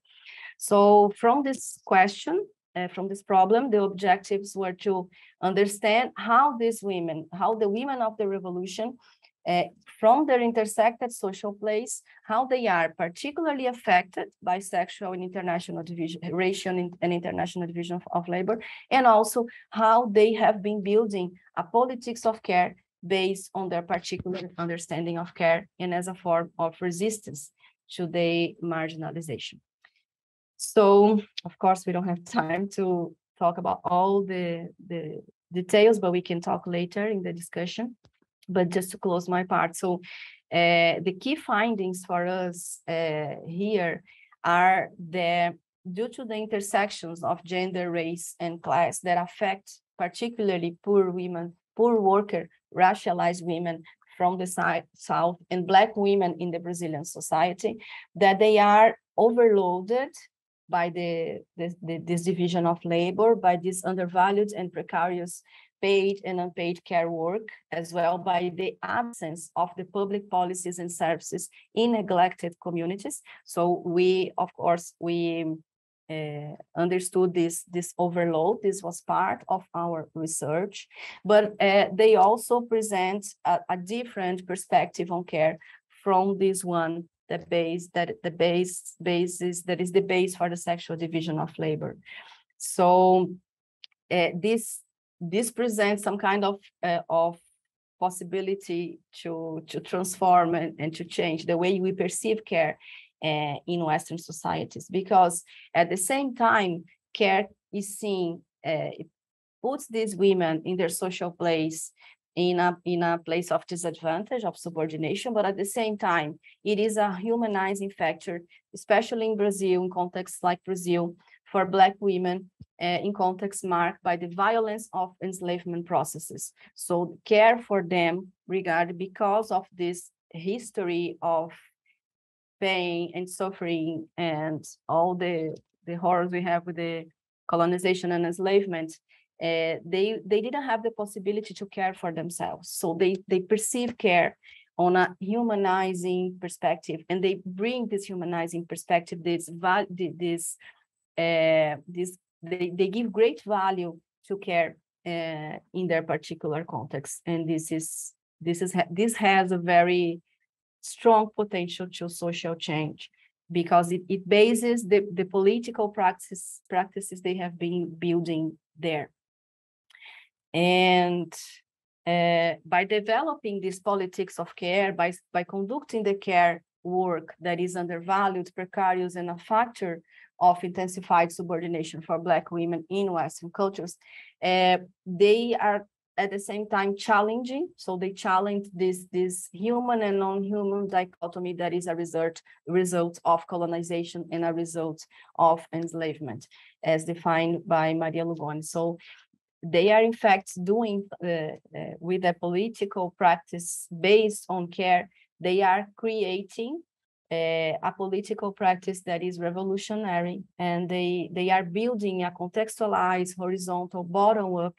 So from this question, uh, from this problem, the objectives were to understand how these women, how the women of the revolution, uh, from their intersected social place, how they are particularly affected by sexual and international division, racial and international division of, of labor, and also how they have been building a politics of care based on their particular understanding of care and as a form of resistance to the marginalization. So of course, we don't have time to talk about all the, the details, but we can talk later in the discussion. But just to close my part, so uh, the key findings for us uh, here are that due to the intersections of gender, race, and class that affect particularly poor women, poor worker, racialized women from the side, South, and Black women in the Brazilian society, that they are overloaded by the, the, the, this division of labor, by this undervalued and precarious paid and unpaid care work, as well by the absence of the public policies and services in neglected communities. So we, of course, we uh, understood this, this overload. This was part of our research, but uh, they also present a, a, different perspective on care from this one, the base that the base basis that is the base for the sexual division of labor. So uh, this this presents some kind of uh, of possibility to to transform and, and to change the way we perceive care uh, in Western societies, because at the same time, care is seen, uh, it puts these women in their social place in a, in a place of disadvantage, of subordination, but at the same time, it is a humanizing factor, especially in Brazil, in contexts like Brazil, for Black women uh, in contexts marked by the violence of enslavement processes. So care for them regarding because of this history of pain and suffering and all the, the horrors we have with the colonization and enslavement, uh, they, they didn't have the possibility to care for themselves. So they, they perceive care on a humanizing perspective and they bring this humanizing perspective, this, this uh, this they, they give great value to care uh, in their particular context and this is this is this has a very strong potential to social change because it, it bases the, the political practice practices they have been building there and uh, by developing this politics of care by by conducting the care work that is undervalued precarious and a factor of intensified subordination for Black women in Western cultures, uh, they are at the same time challenging. So they challenge this, this human and non-human dichotomy that is a result, result of colonization and a result of enslavement, as defined by Maria Lugones. So they are in fact doing uh, uh, with a political practice based on care, they are creating uh, a political practice that is revolutionary and they they are building a contextualized horizontal bottom-up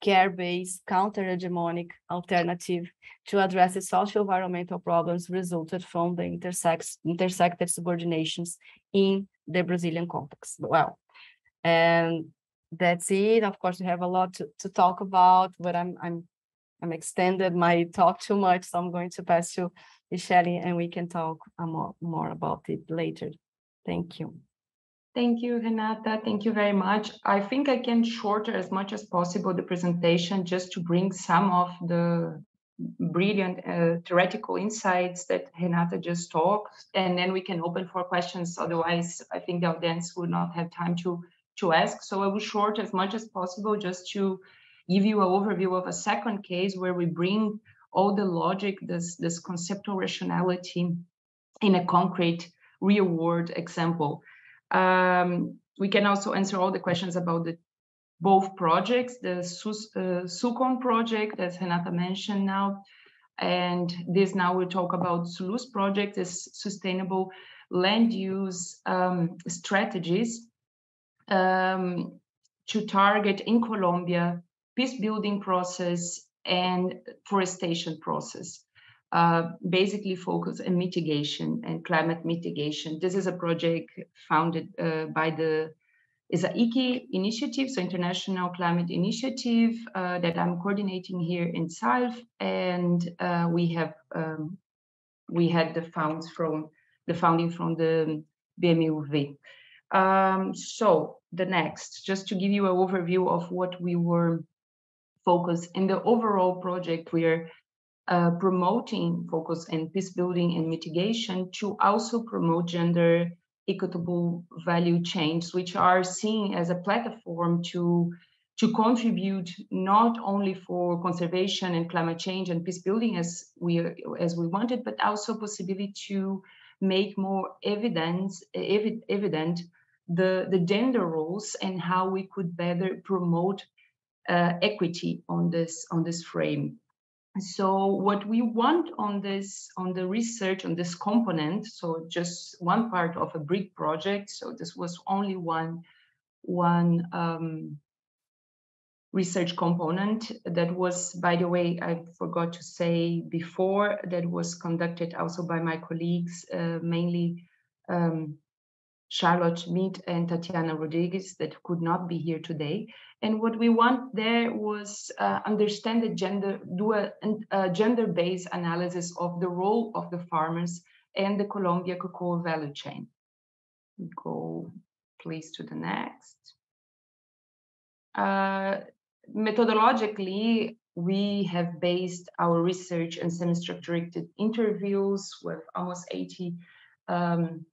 care-based counter-hegemonic alternative to address the social environmental problems resulted from the intersex intersected subordinations in the Brazilian context. Well, and that's it. Of course, we have a lot to, to talk about, but I'm I'm I'm extended my talk too much, so I'm going to pass to Michelle, and we can talk more, more about it later. Thank you. Thank you, Renata. Thank you very much. I think I can shorter as much as possible the presentation just to bring some of the brilliant uh, theoretical insights that Renata just talked, and then we can open for questions. Otherwise, I think the audience would not have time to, to ask. So I will short as much as possible just to give you an overview of a second case where we bring all the logic, this, this conceptual rationality in a concrete real world example. Um, we can also answer all the questions about the both projects, the uh, SUCON project, as Renata mentioned now, and this now we'll talk about SULUS project, is sustainable land use um, strategies um, to target in Colombia peace building process and forestation process. Uh, basically focus on mitigation and climate mitigation. This is a project founded uh, by the is a IKI initiative, so International Climate Initiative uh, that I'm coordinating here in ZALF, and uh, we have um, we had the funds from the founding from the BMUV. Um, so the next, just to give you an overview of what we were focused in the overall project we're uh, promoting focus and peace building and mitigation to also promote gender equitable value chains which are seen as a platform to to contribute not only for conservation and climate change and peace building as we as we wanted but also possibility to make more evidence ev- evident the the gender roles and how we could better promote uh, equity on this on this frame. So what we want on this on the research on this component, so just one part of a brick project. So this was only one one um, research component that was, by the way, I forgot to say before, that was conducted also by my colleagues, uh, mainly um, Charlotte Schmidt and Tatiana Rodriguez that could not be here today. And what we want there was uh, understand the gender, do a, a gender-based analysis of the role of the farmers and the Colombia cocoa value chain. Go please to the next. Uh, methodologically, we have based our research on semi-structured interviews with almost 80, um,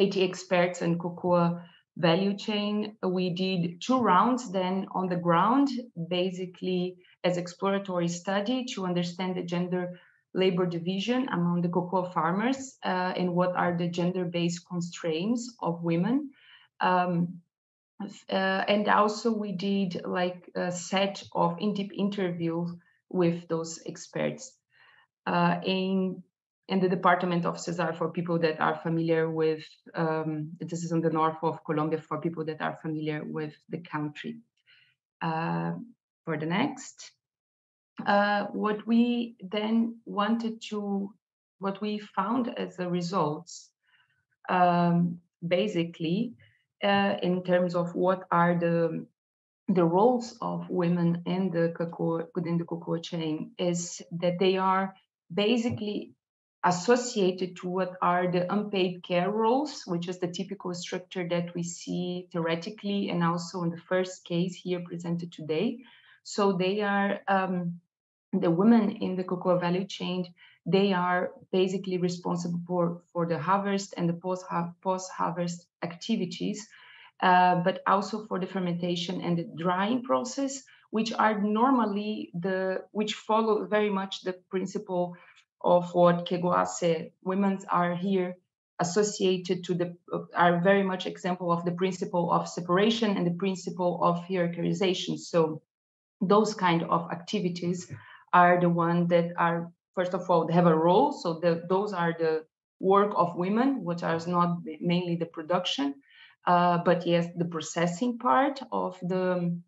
80 experts in cocoa value chain. We did two rounds then on the ground, basically as exploratory study to understand the gender labor division among the cocoa farmers uh, and what are the gender-based constraints of women. Um, uh, and also we did like a set of in-depth interviews with those experts uh, in in the department of Cesar for people that are familiar with um, this is in the north of Colombia for people that are familiar with the country. Uh, for the next, uh, what we then wanted to, what we found as the results, um, basically uh, in terms of what are the the roles of women in the cocoa within the cocoa chain is that they are basically associated to what are the unpaid care roles, which is the typical structure that we see theoretically and also in the first case here presented today. So they are um, the women in the cocoa value chain. They are basically responsible for, for the harvest and the post post harvest activities, uh, but also for the fermentation and the drying process, which are normally the which follow very much the principle of what Kergoat women are here associated to the are very much example of the principle of separation and the principle of hierarchization. So those kind of activities are the one that are first of all they have a role. So the, those are the work of women, which is not mainly the production, uh, but yes, the processing part of the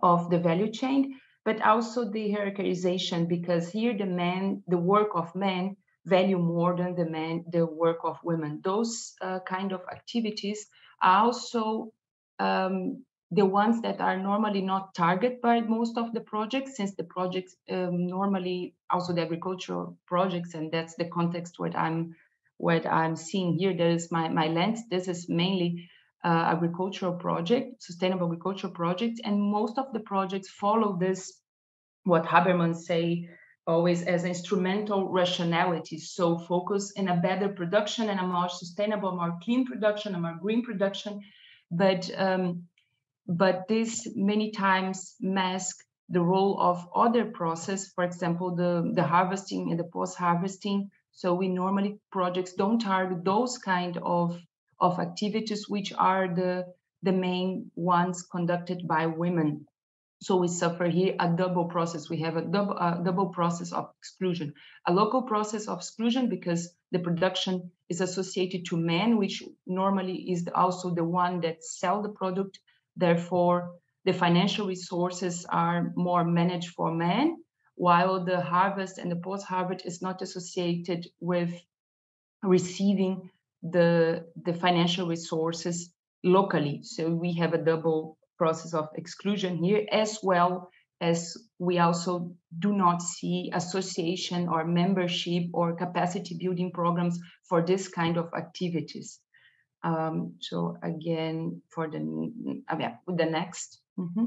of the value chain, but also the hierarchization, because here the men, the work of men value more than the men, the work of women. Those uh, kind of activities are also um, the ones that are normally not targeted by most of the projects, since the projects um, normally also the agricultural projects, and that's the context what I'm what I'm seeing here. There is my my lens. This is mainly uh, agricultural project, sustainable agricultural projects, and most of the projects follow this what Habermas say always as instrumental rationality. So focus in a better production and a more sustainable, more clean production, a more green production. But um, but this many times mask the role of other process, for example, the, the harvesting and the post-harvesting. So we normally projects don't target those kind of, of activities, which are the, the main ones conducted by women. So we suffer here a double process. We have a double, a double process of exclusion, a local process of exclusion because the production is associated to men, which normally is also the one that sell the product Therefore, the financial resources are more managed for men, while the harvest and the post-harvest is not associated with receiving the, the financial resources locally. So we have a double process of exclusion here, as well as we also do not see association or membership or capacity building programs for this kind of activities. Um, so again, for the uh, yeah, the next. Mm -hmm.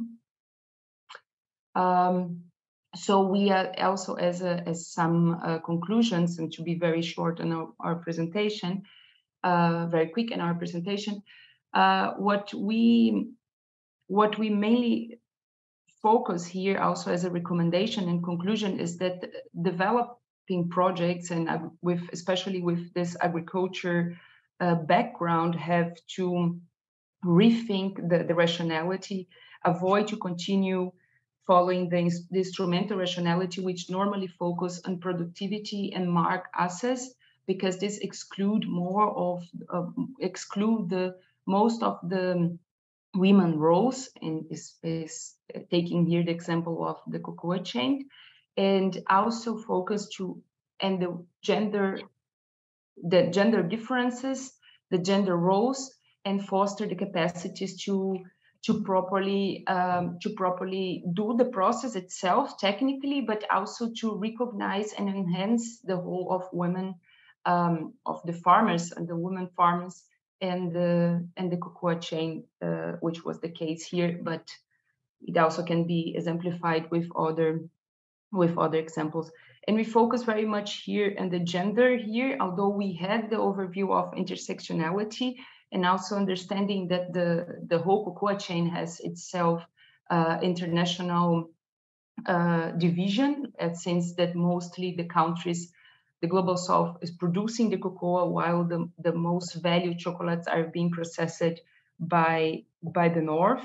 um, so we are also as a, as some uh, conclusions and to be very short in our, our presentation, uh, very quick in our presentation. Uh, what we what we mainly focus here also as a recommendation and conclusion is that developing projects and with especially with this agriculture uh, background have to rethink the, the rationality, avoid to continue following the, the, instrumental rationality, which normally focus on productivity and mark assets, because this exclude more of uh, exclude the most of the women roles and is, is taking here the example of the cocoa chain and also focus to and the gender the gender differences the gender roles and foster the capacities to to properly um, to properly do the process itself technically, but also to recognize and enhance the role of women um, of the farmers and the women farmers and the and the cocoa chain, uh, which was the case here, but it also can be exemplified with other with other examples. And we focus very much here on the gender here, although we had the overview of intersectionality, and also understanding that the, the whole cocoa chain has itself uh, international uh, division, uh, since that mostly the countries, the global south is producing the cocoa while the, the most valued chocolates are being processed by, by the north.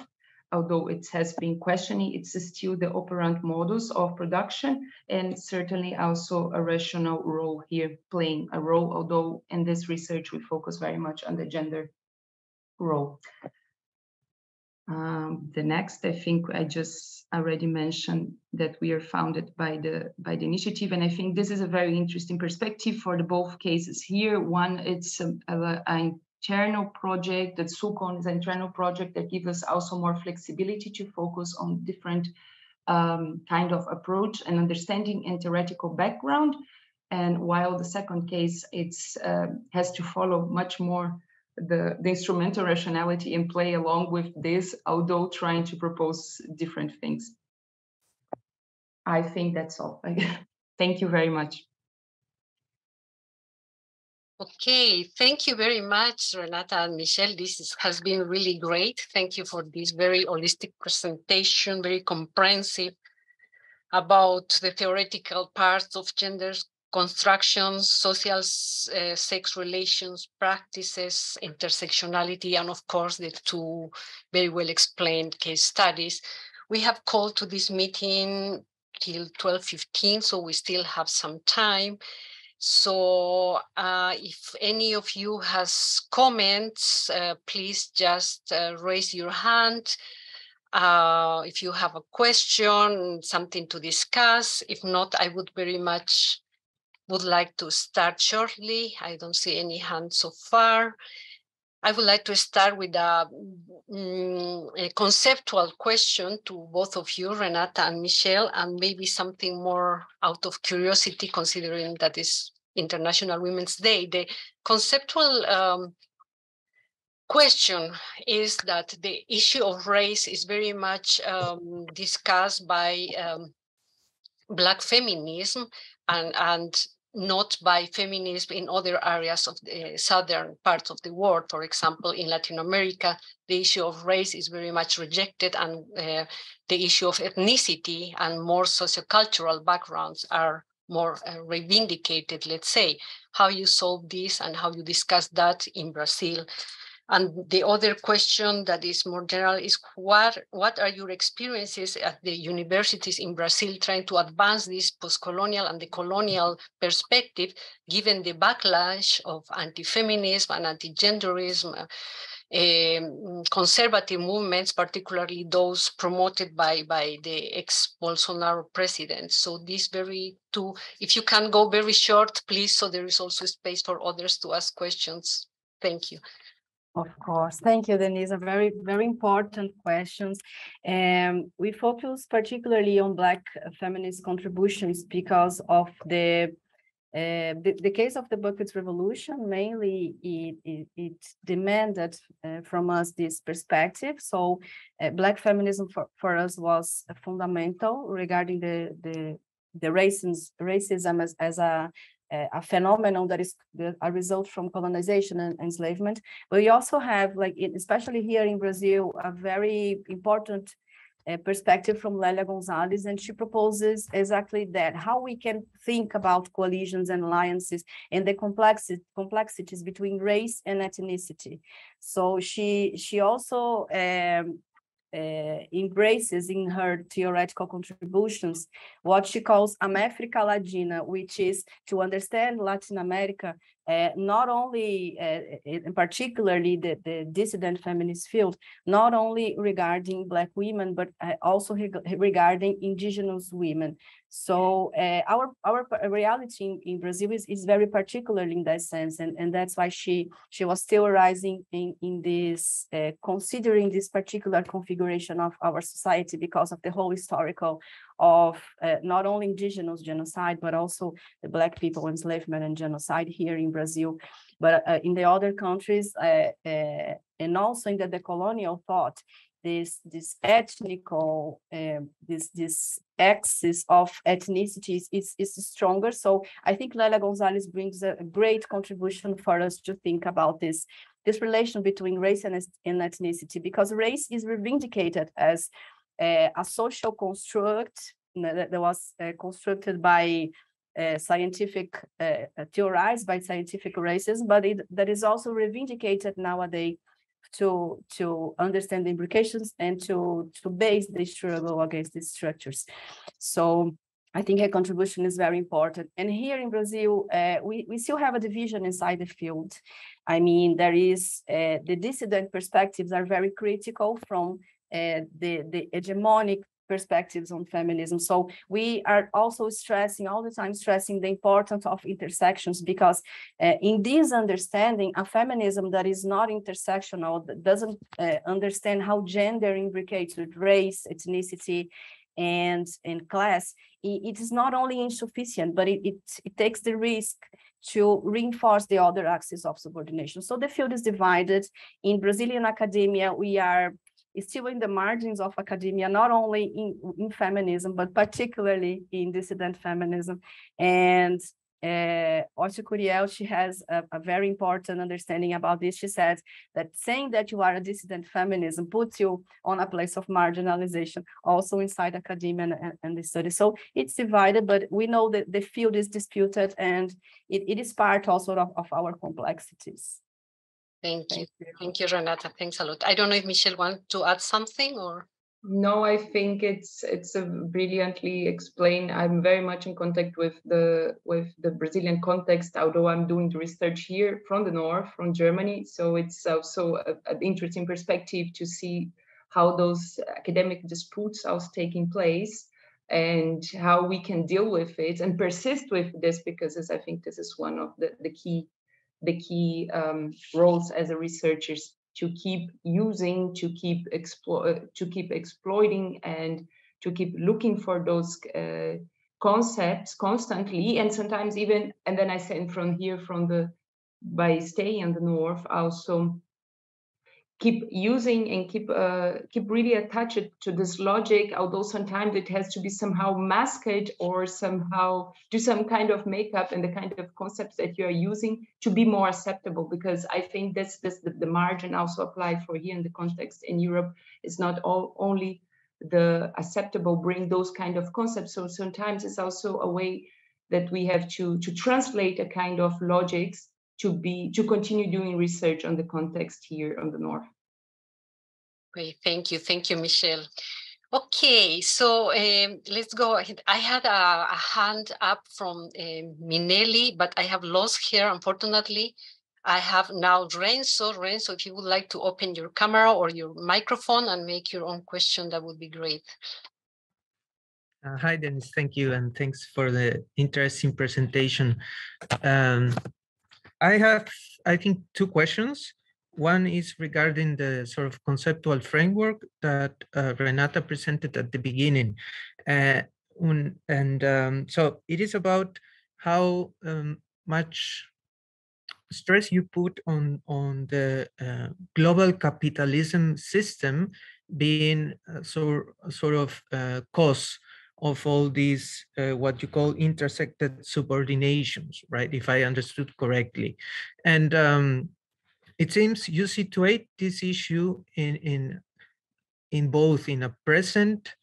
Although it has been questioning, it's still the operant modus of production and certainly also a rational role here playing a role, although in this research we focus very much on the gender role. Um, the next, I think I just already mentioned that we are founded by the by the initiative, and I think this is a very interesting perspective for the both cases here. One, it's an internal project that SUCON is an internal project that gives us also more flexibility to focus on different um, kind of approach and understanding and theoretical background. And while the second case, it's uh, has to follow much more the, the instrumental rationality and play along with this, although trying to propose different things. I think that's all. Thank you very much. Okay, thank you very much, Renata and Michelle. This is, has been really great. Thank you for this very holistic presentation, very comprehensive about the theoretical parts of gender constructions, social uh, sex relations, practices, intersectionality, and of course the two very well explained case studies. We have called to this meeting till 12.15, so we still have some time. So uh, if any of you has comments, uh, please just uh, raise your hand. Uh, if you have a question, something to discuss. If not, I would very much would like to start shortly. I don't see any hands so far. I would like to start with a, mm, a, conceptual question to both of you, Renata and Michelle, and maybe something more out of curiosity, considering that is International Women's Day. The conceptual um, question is that the issue of race is very much um, discussed by um, Black feminism and, and not by feminism in other areas of the southern parts of the world. For example, in Latin America, the issue of race is very much rejected, and uh, the issue of ethnicity and more sociocultural backgrounds are more uh, reivindicated, let's say. How you solve this and how you discuss that in Brazil and the other question that is more general is what, what are your experiences at the universities in Brazil trying to advance this post-colonial and the colonial perspective, given the backlash of anti-feminism and anti-genderism, um, conservative movements, particularly those promoted by, by the ex-Bolsonaro president. So these very two, if you can go very short, please, so there is also space for others to ask questions. Thank you. Of course. Thank you, Denise. A very, very important questions. And um, we focus particularly on Black feminist contributions because of the uh, the, the, case of the buckets revolution mainly it, it, it demanded uh, from us this perspective so uh, black feminism for, for us was fundamental regarding the the the racism racism as, as a a phenomenon that is a result from colonization and enslavement. But we also have, like, especially here in Brazil, a very important uh, perspective from Lélia Gonzalez, and she proposes exactly that, how we can think about coalitions and alliances and the complexi complexities between race and ethnicity. So she, she also um, Eh, embraces in her theoretical contributions what she calls América Latina, which is to understand Latin America uh, not only, uh, in particularly the, the dissident feminist field, not only regarding Black women, but also regarding indigenous women. So our our reality in, in Brazil is, is very particular in that sense, and, and that's why she she was theorizing in in this considering this particular configuration of our society because of the whole historical of uh, not only indigenous genocide but also the black people enslavement and genocide here in Brazil, but uh, in the other countries uh, uh, and also in the, the colonial thought this this ethnical um, this this axis of ethnicities is, is stronger. So I think Lelia Gonzalez brings a, great contribution for us to think about this this relation between race and, and ethnicity because race is reivindicated as a social construct that, was uh, constructed by uh, scientific theorized by scientific races, but it, that is also reivindicated nowadays to to understand the implications and to to base the struggle against these structures. So I think her contribution is very important. And here in Brazil, uh, we, we still have a division inside the field. I mean, there is uh, the dissident perspectives are very critical from the, the hegemonic perspectives on feminism. So we are also stressing all the time, stressing the importance of intersections because uh, in this understanding, a feminism that is not intersectional, that doesn't uh, understand how gender imbricates with race, ethnicity, and, and class, it, it is not only insufficient, but it, it, it takes the risk to reinforce the other axis of subordination. So the field is divided. In Brazilian academia, we are still in the margins of academia, not only in, in feminism, but particularly in dissident feminism. And uh, Ochy Curiel, she has a, a, very important understanding about this. She says that saying that you are a dissident feminism puts you on a place of marginalization, also inside academia and, and the study. So it's divided, but we know that the field is disputed and it, it is part also of, of our complexities. Thank you. Thank you, Renata. Thanks a lot. I don't know if Michelle wants to add something or. No, I think it's it's a brilliantly explained. I'm very much in contact with the with the Brazilian context, although I'm doing the research here from the north, from Germany. So it's also an interesting perspective to see how those academic disputes are taking place and how we can deal with it and persist with this because as I think this is one of the, the key the key um, roles as a researchers to keep using, to keep exploit, uh, to keep exploiting, and to keep looking for those uh, concepts constantly, and sometimes even. And then I said from here, from the by staying in the north, also keep using and keep uh, keep really attached to this logic although sometimes it has to be somehow masked or somehow do some kind of makeup and the kind of concepts that you are using to be more acceptable because i think this the, the margin also apply for here in the context in europe is not all only the acceptable bring those kind of concepts so sometimes it's also a way that we have to to translate a kind of logics to be to continue doing research on the context here on the north. Great, thank you, thank you, Michelle. Okay, so um, let's go ahead. I had a, a hand up from uh, Minelli, but I have lost here, unfortunately. I have now Renzo. Renzo, if you would like to open your camera or your microphone and make your own question, that would be great. Uh, hi, Denise. Thank you, and thanks for the interesting presentation. Um, I have, I think, two questions. One is regarding the sort of conceptual framework that uh, Renata presented at the beginning. Uh, un, and um, so it is about how um, much stress you put on, on the uh, global capitalism system being uh, so, sort of uh, cause of all these uh, what you call intersected subordinations, right? If I understood correctly, and um, it seems you situate this issue in in in both in a present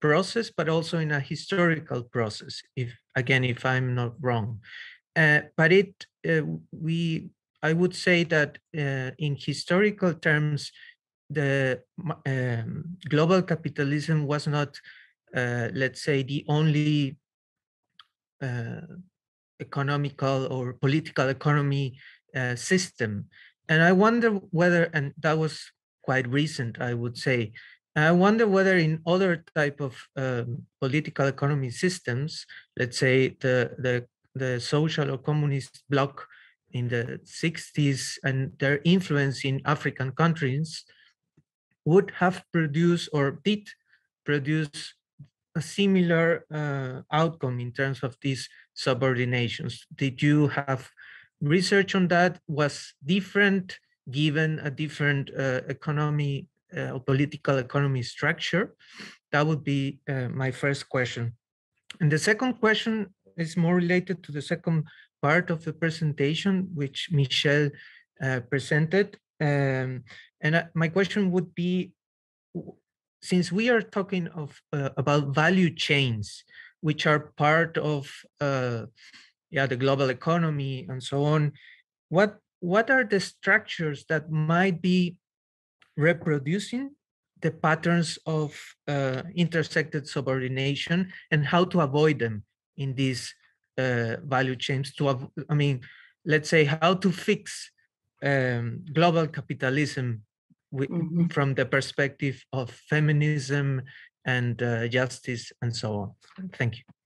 process, but also in a historical process. If again, if I'm not wrong, uh, but it uh, we I would say that uh, in historical terms, the um, global capitalism was not uh, let's say, the only uh, economical or political economy uh, system. And I wonder whether, and that was quite recent, I would say, I wonder whether in other type of um, political economy systems, let's say the, the, the social or communist bloc in the 60s and their influence in African countries would have produced or did produce a similar uh, outcome in terms of these subordinations. Did you have research on that? Was different given a different uh, economy uh, or political economy structure? That would be uh, my first question. And the second question is more related to the second part of the presentation, which Michelle uh, presented. Um, and my question would be, since we are talking of uh, about value chains, which are part of uh, yeah the global economy and so on, what what are the structures that might be reproducing the patterns of uh, intersected subordination and how to avoid them in these uh, value chains to i mean let's say how to fix um, global capitalism mm-hmm. from the perspective of feminism and uh, justice and so on. Thank you.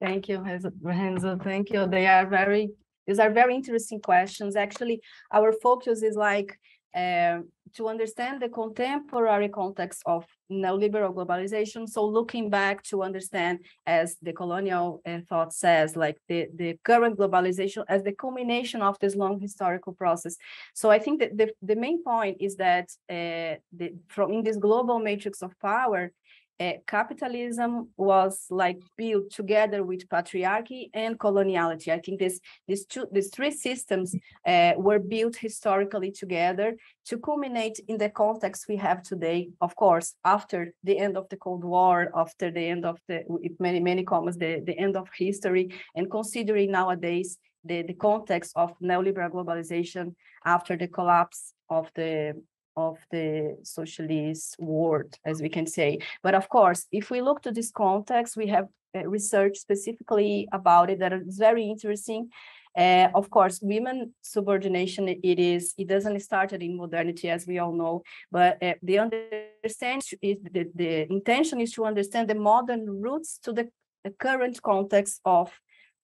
Thank you, Renzo. Thank you. They are very, these are very interesting questions. Actually, our focus is like uh, to understand the contemporary context of neoliberal globalization. So looking back to understand, as the colonial uh, thought says, like the, the current globalization as the culmination of this long historical process. So I think that the, the main point is that uh, the, from in this global matrix of power, uh, capitalism was like built together with patriarchy and coloniality. I think this these two these three systems uh, were built historically together to culminate in the context we have today. Of course, after the end of the Cold War, after the end of the many many commas the the end of history, and considering nowadays the the context of neoliberal globalization after the collapse of the of the socialist world, as we can say. But of course, if we look to this context, we have uh, research specifically about it that is very interesting. Uh, of course, women subordination, it is, it doesn't start in modernity, as we all know, but uh, the understand is the, the intention is to understand the modern roots to the, the current context of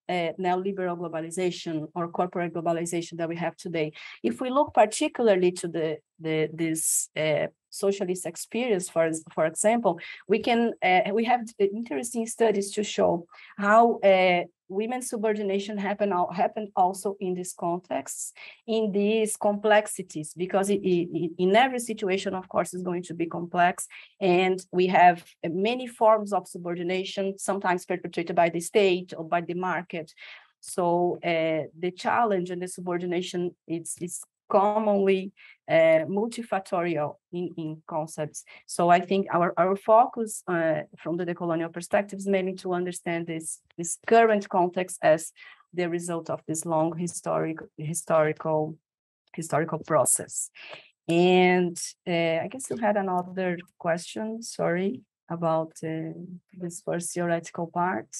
uh, neoliberal globalization or corporate globalization that we have today. If we look particularly to the, the this uh, socialist experience, for for example, we can uh, we have interesting studies to show how uh, women's subordination happen happened also in these contexts, in these complexities, because it, it, in every situation, of course, is going to be complex, and we have many forms of subordination, sometimes perpetrated by the state or by the market. So uh, the challenge and the subordination is, is commonly uh, multifactorial in, in concepts. So I think our, our focus uh, from the decolonial perspective is mainly to understand this, this current context as the result of this long historic, historical, historical process. And uh, I guess you had another question, sorry, about uh, this first theoretical part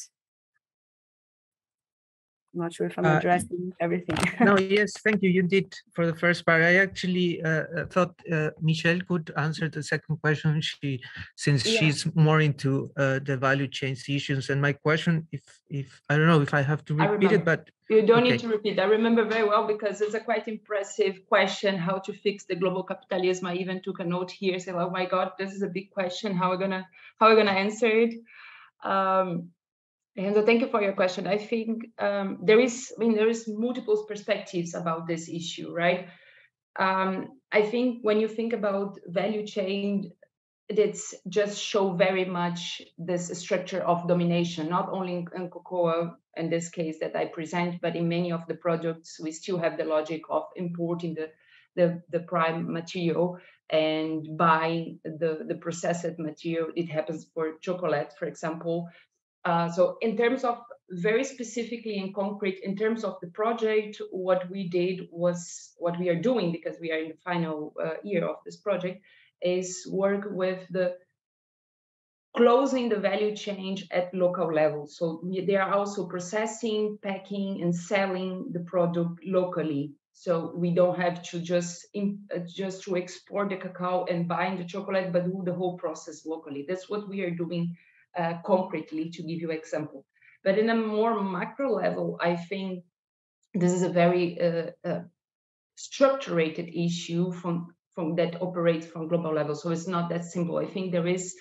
not sure if I'm uh, addressing uh, everything. no, yes, thank you. You did for the first part. I actually uh, uh, thought uh, Michelle could answer the second question. She, since yeah. she's more into uh, the value chains issues. And my question, if if I don't know if I have to repeat it, but you don't okay. need to repeat. I remember very well because it's a quite impressive question. How to fix the global capitalism? I even took a note here. Say, oh my God, this is a big question. How are we gonna how are we gonna answer it? Um, and so thank you for your question. I think um, there is, I mean, there is multiple perspectives about this issue, right? Um, I think when you think about value chain, it's just show very much this structure of domination, not only in, in cocoa in this case that I present, but in many of the products, we still have the logic of importing the the, the prime material and buying the, the processed material. It happens for chocolate, for example. Uh, so in terms of very specifically and concrete, in terms of the project, what we did was what we are doing because we are in the final uh, year of this project is work with the closing the value chain at local level. So they are also processing, packing, and selling the product locally. So we don't have to just in, uh, just to export the cacao and buy the chocolate, but do the whole process locally. That's what we are doing uh, concretely. To give you example, but in a more macro level, I think this is a very uh, uh, structured issue from from that operates from global level. So it's not that simple. I think there is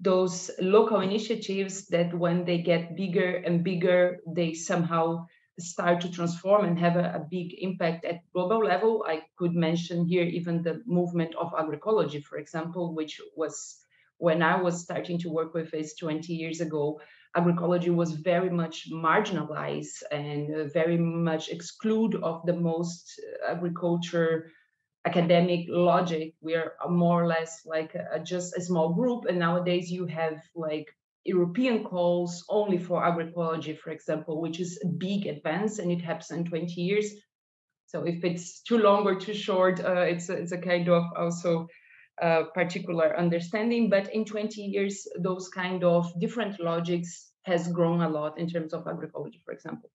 those local initiatives that when they get bigger and bigger, they somehow start to transform and have a, a, big impact at global level. I could mention here even the movement of agroecology, for example, which was when I was starting to work with this 20 years ago, agroecology was very much marginalized and uh, very much excluded of the most agriculture academic logic. We're more or less like a, just a small group. And nowadays you have like European calls only for agroecology, for example, which is a big advance and it happens in 20 years. So if it's too long or too short, uh, it's, a, it's a kind of also particular understanding. But in 20 years, those kind of different logics has grown a lot in terms of agroecology, for example.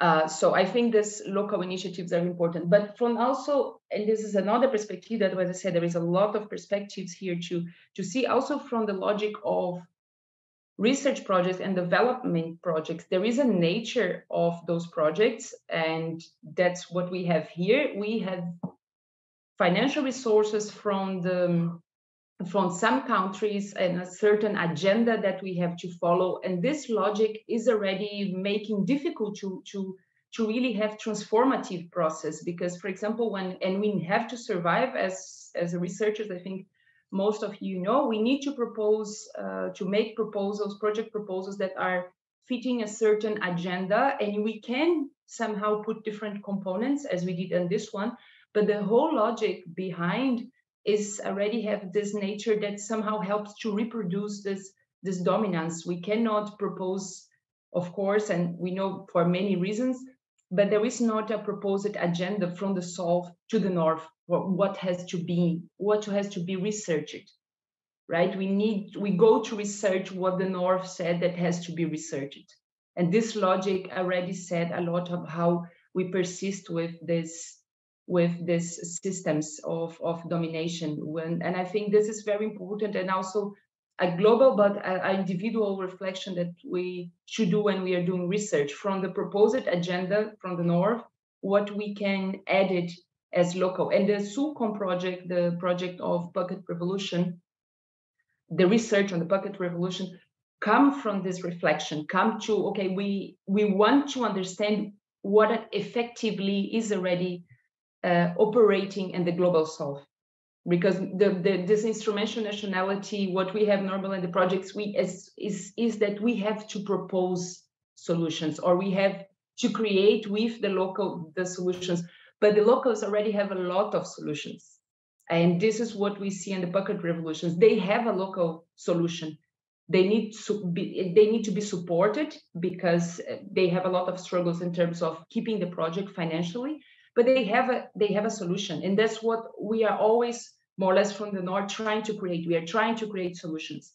Uh, so I think these local initiatives are important. But from also, and this is another perspective that, as I said, there is a lot of perspectives here to, to see also from the logic of research projects and development projects. There is a nature of those projects, and that's what we have here. We have financial resources from the from some countries and a certain agenda that we have to follow. And this logic is already making difficult to to to really have transformative process because for example when and we have to survive as as researchers i think most of you know we need to propose uh, to make proposals project proposals that are fitting a certain agenda. And we can somehow put different components as we did on this one but the whole logic behind is already have this nature that somehow helps to reproduce this this dominance. We cannot propose of course and we know for many reasons but there is not a proposed agenda from the south to the north for what has to be what has to be researched right? We need we go to research what the north said that has to be researched. And this logic already said a lot of how we persist with this with these systems of, of domination. When, and I think this is very important and also a global but an individual reflection that we should do when we are doing research from the proposed agenda from the north, what we can add it as local. And the SUCOM project, the project of Bucket Revolution, the research on the Bucket Revolution come from this reflection, come to, okay, we, we want to understand what effectively is already uh, operating in the global south. Because the, the this instrumentality what we have normally in the projects we is, is is that we have to propose solutions or we have to create with the local the solutions. But the locals already have a lot of solutions. And this is what we see in the bucket revolutions. They have a local solution. They need to be they need to be supported because they have a lot of struggles in terms of keeping the project financially but they have a they have a solution. And that's what we are always more or less from the north trying to create. We are trying to create solutions.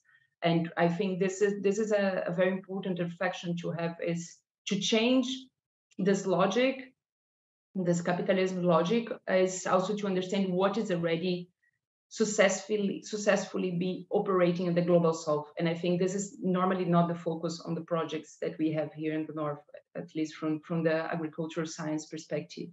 And i think this is this is a, a very important reflection to have is to change this logic this capitalism logic is also to understand what is already successfully successfully be operating in the global south. And i think this is normally not the focus on the projects that we have here in the north at least from from the agricultural science perspective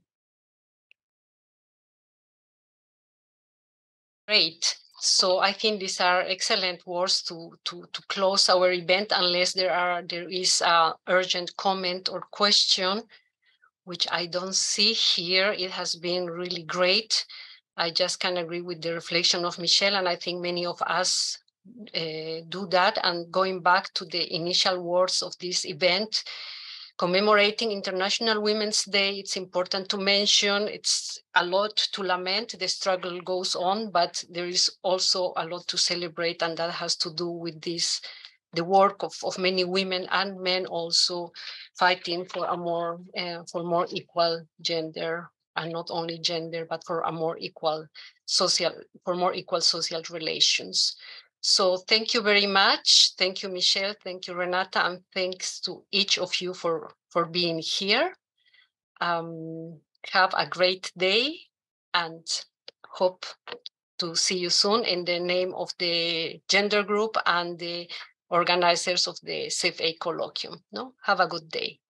Great. So I think these are excellent words to, to, to close our event, unless there are there is a urgent comment or question, which I don't see here. It has been really great. I just can agree with the reflection of Michelle, and I think many of us uh, do that. And going back to the initial words of this event, commemorating International Women's Day, it's important to mention it's a lot to lament. The struggle goes on, but there is also a lot to celebrate, and that has to do with this the work of, of many women and men also fighting for a more uh, for more equal gender and not only gender but for a more equal social for more equal social relations So thank you very much. Thank you, Michelle. Thank you, Renata. And thanks to each of you for, for being here. Um, have a great day and hope to see you soon in the name of the gender group and the organizers of the ZEF A colloquium. No, have a good day.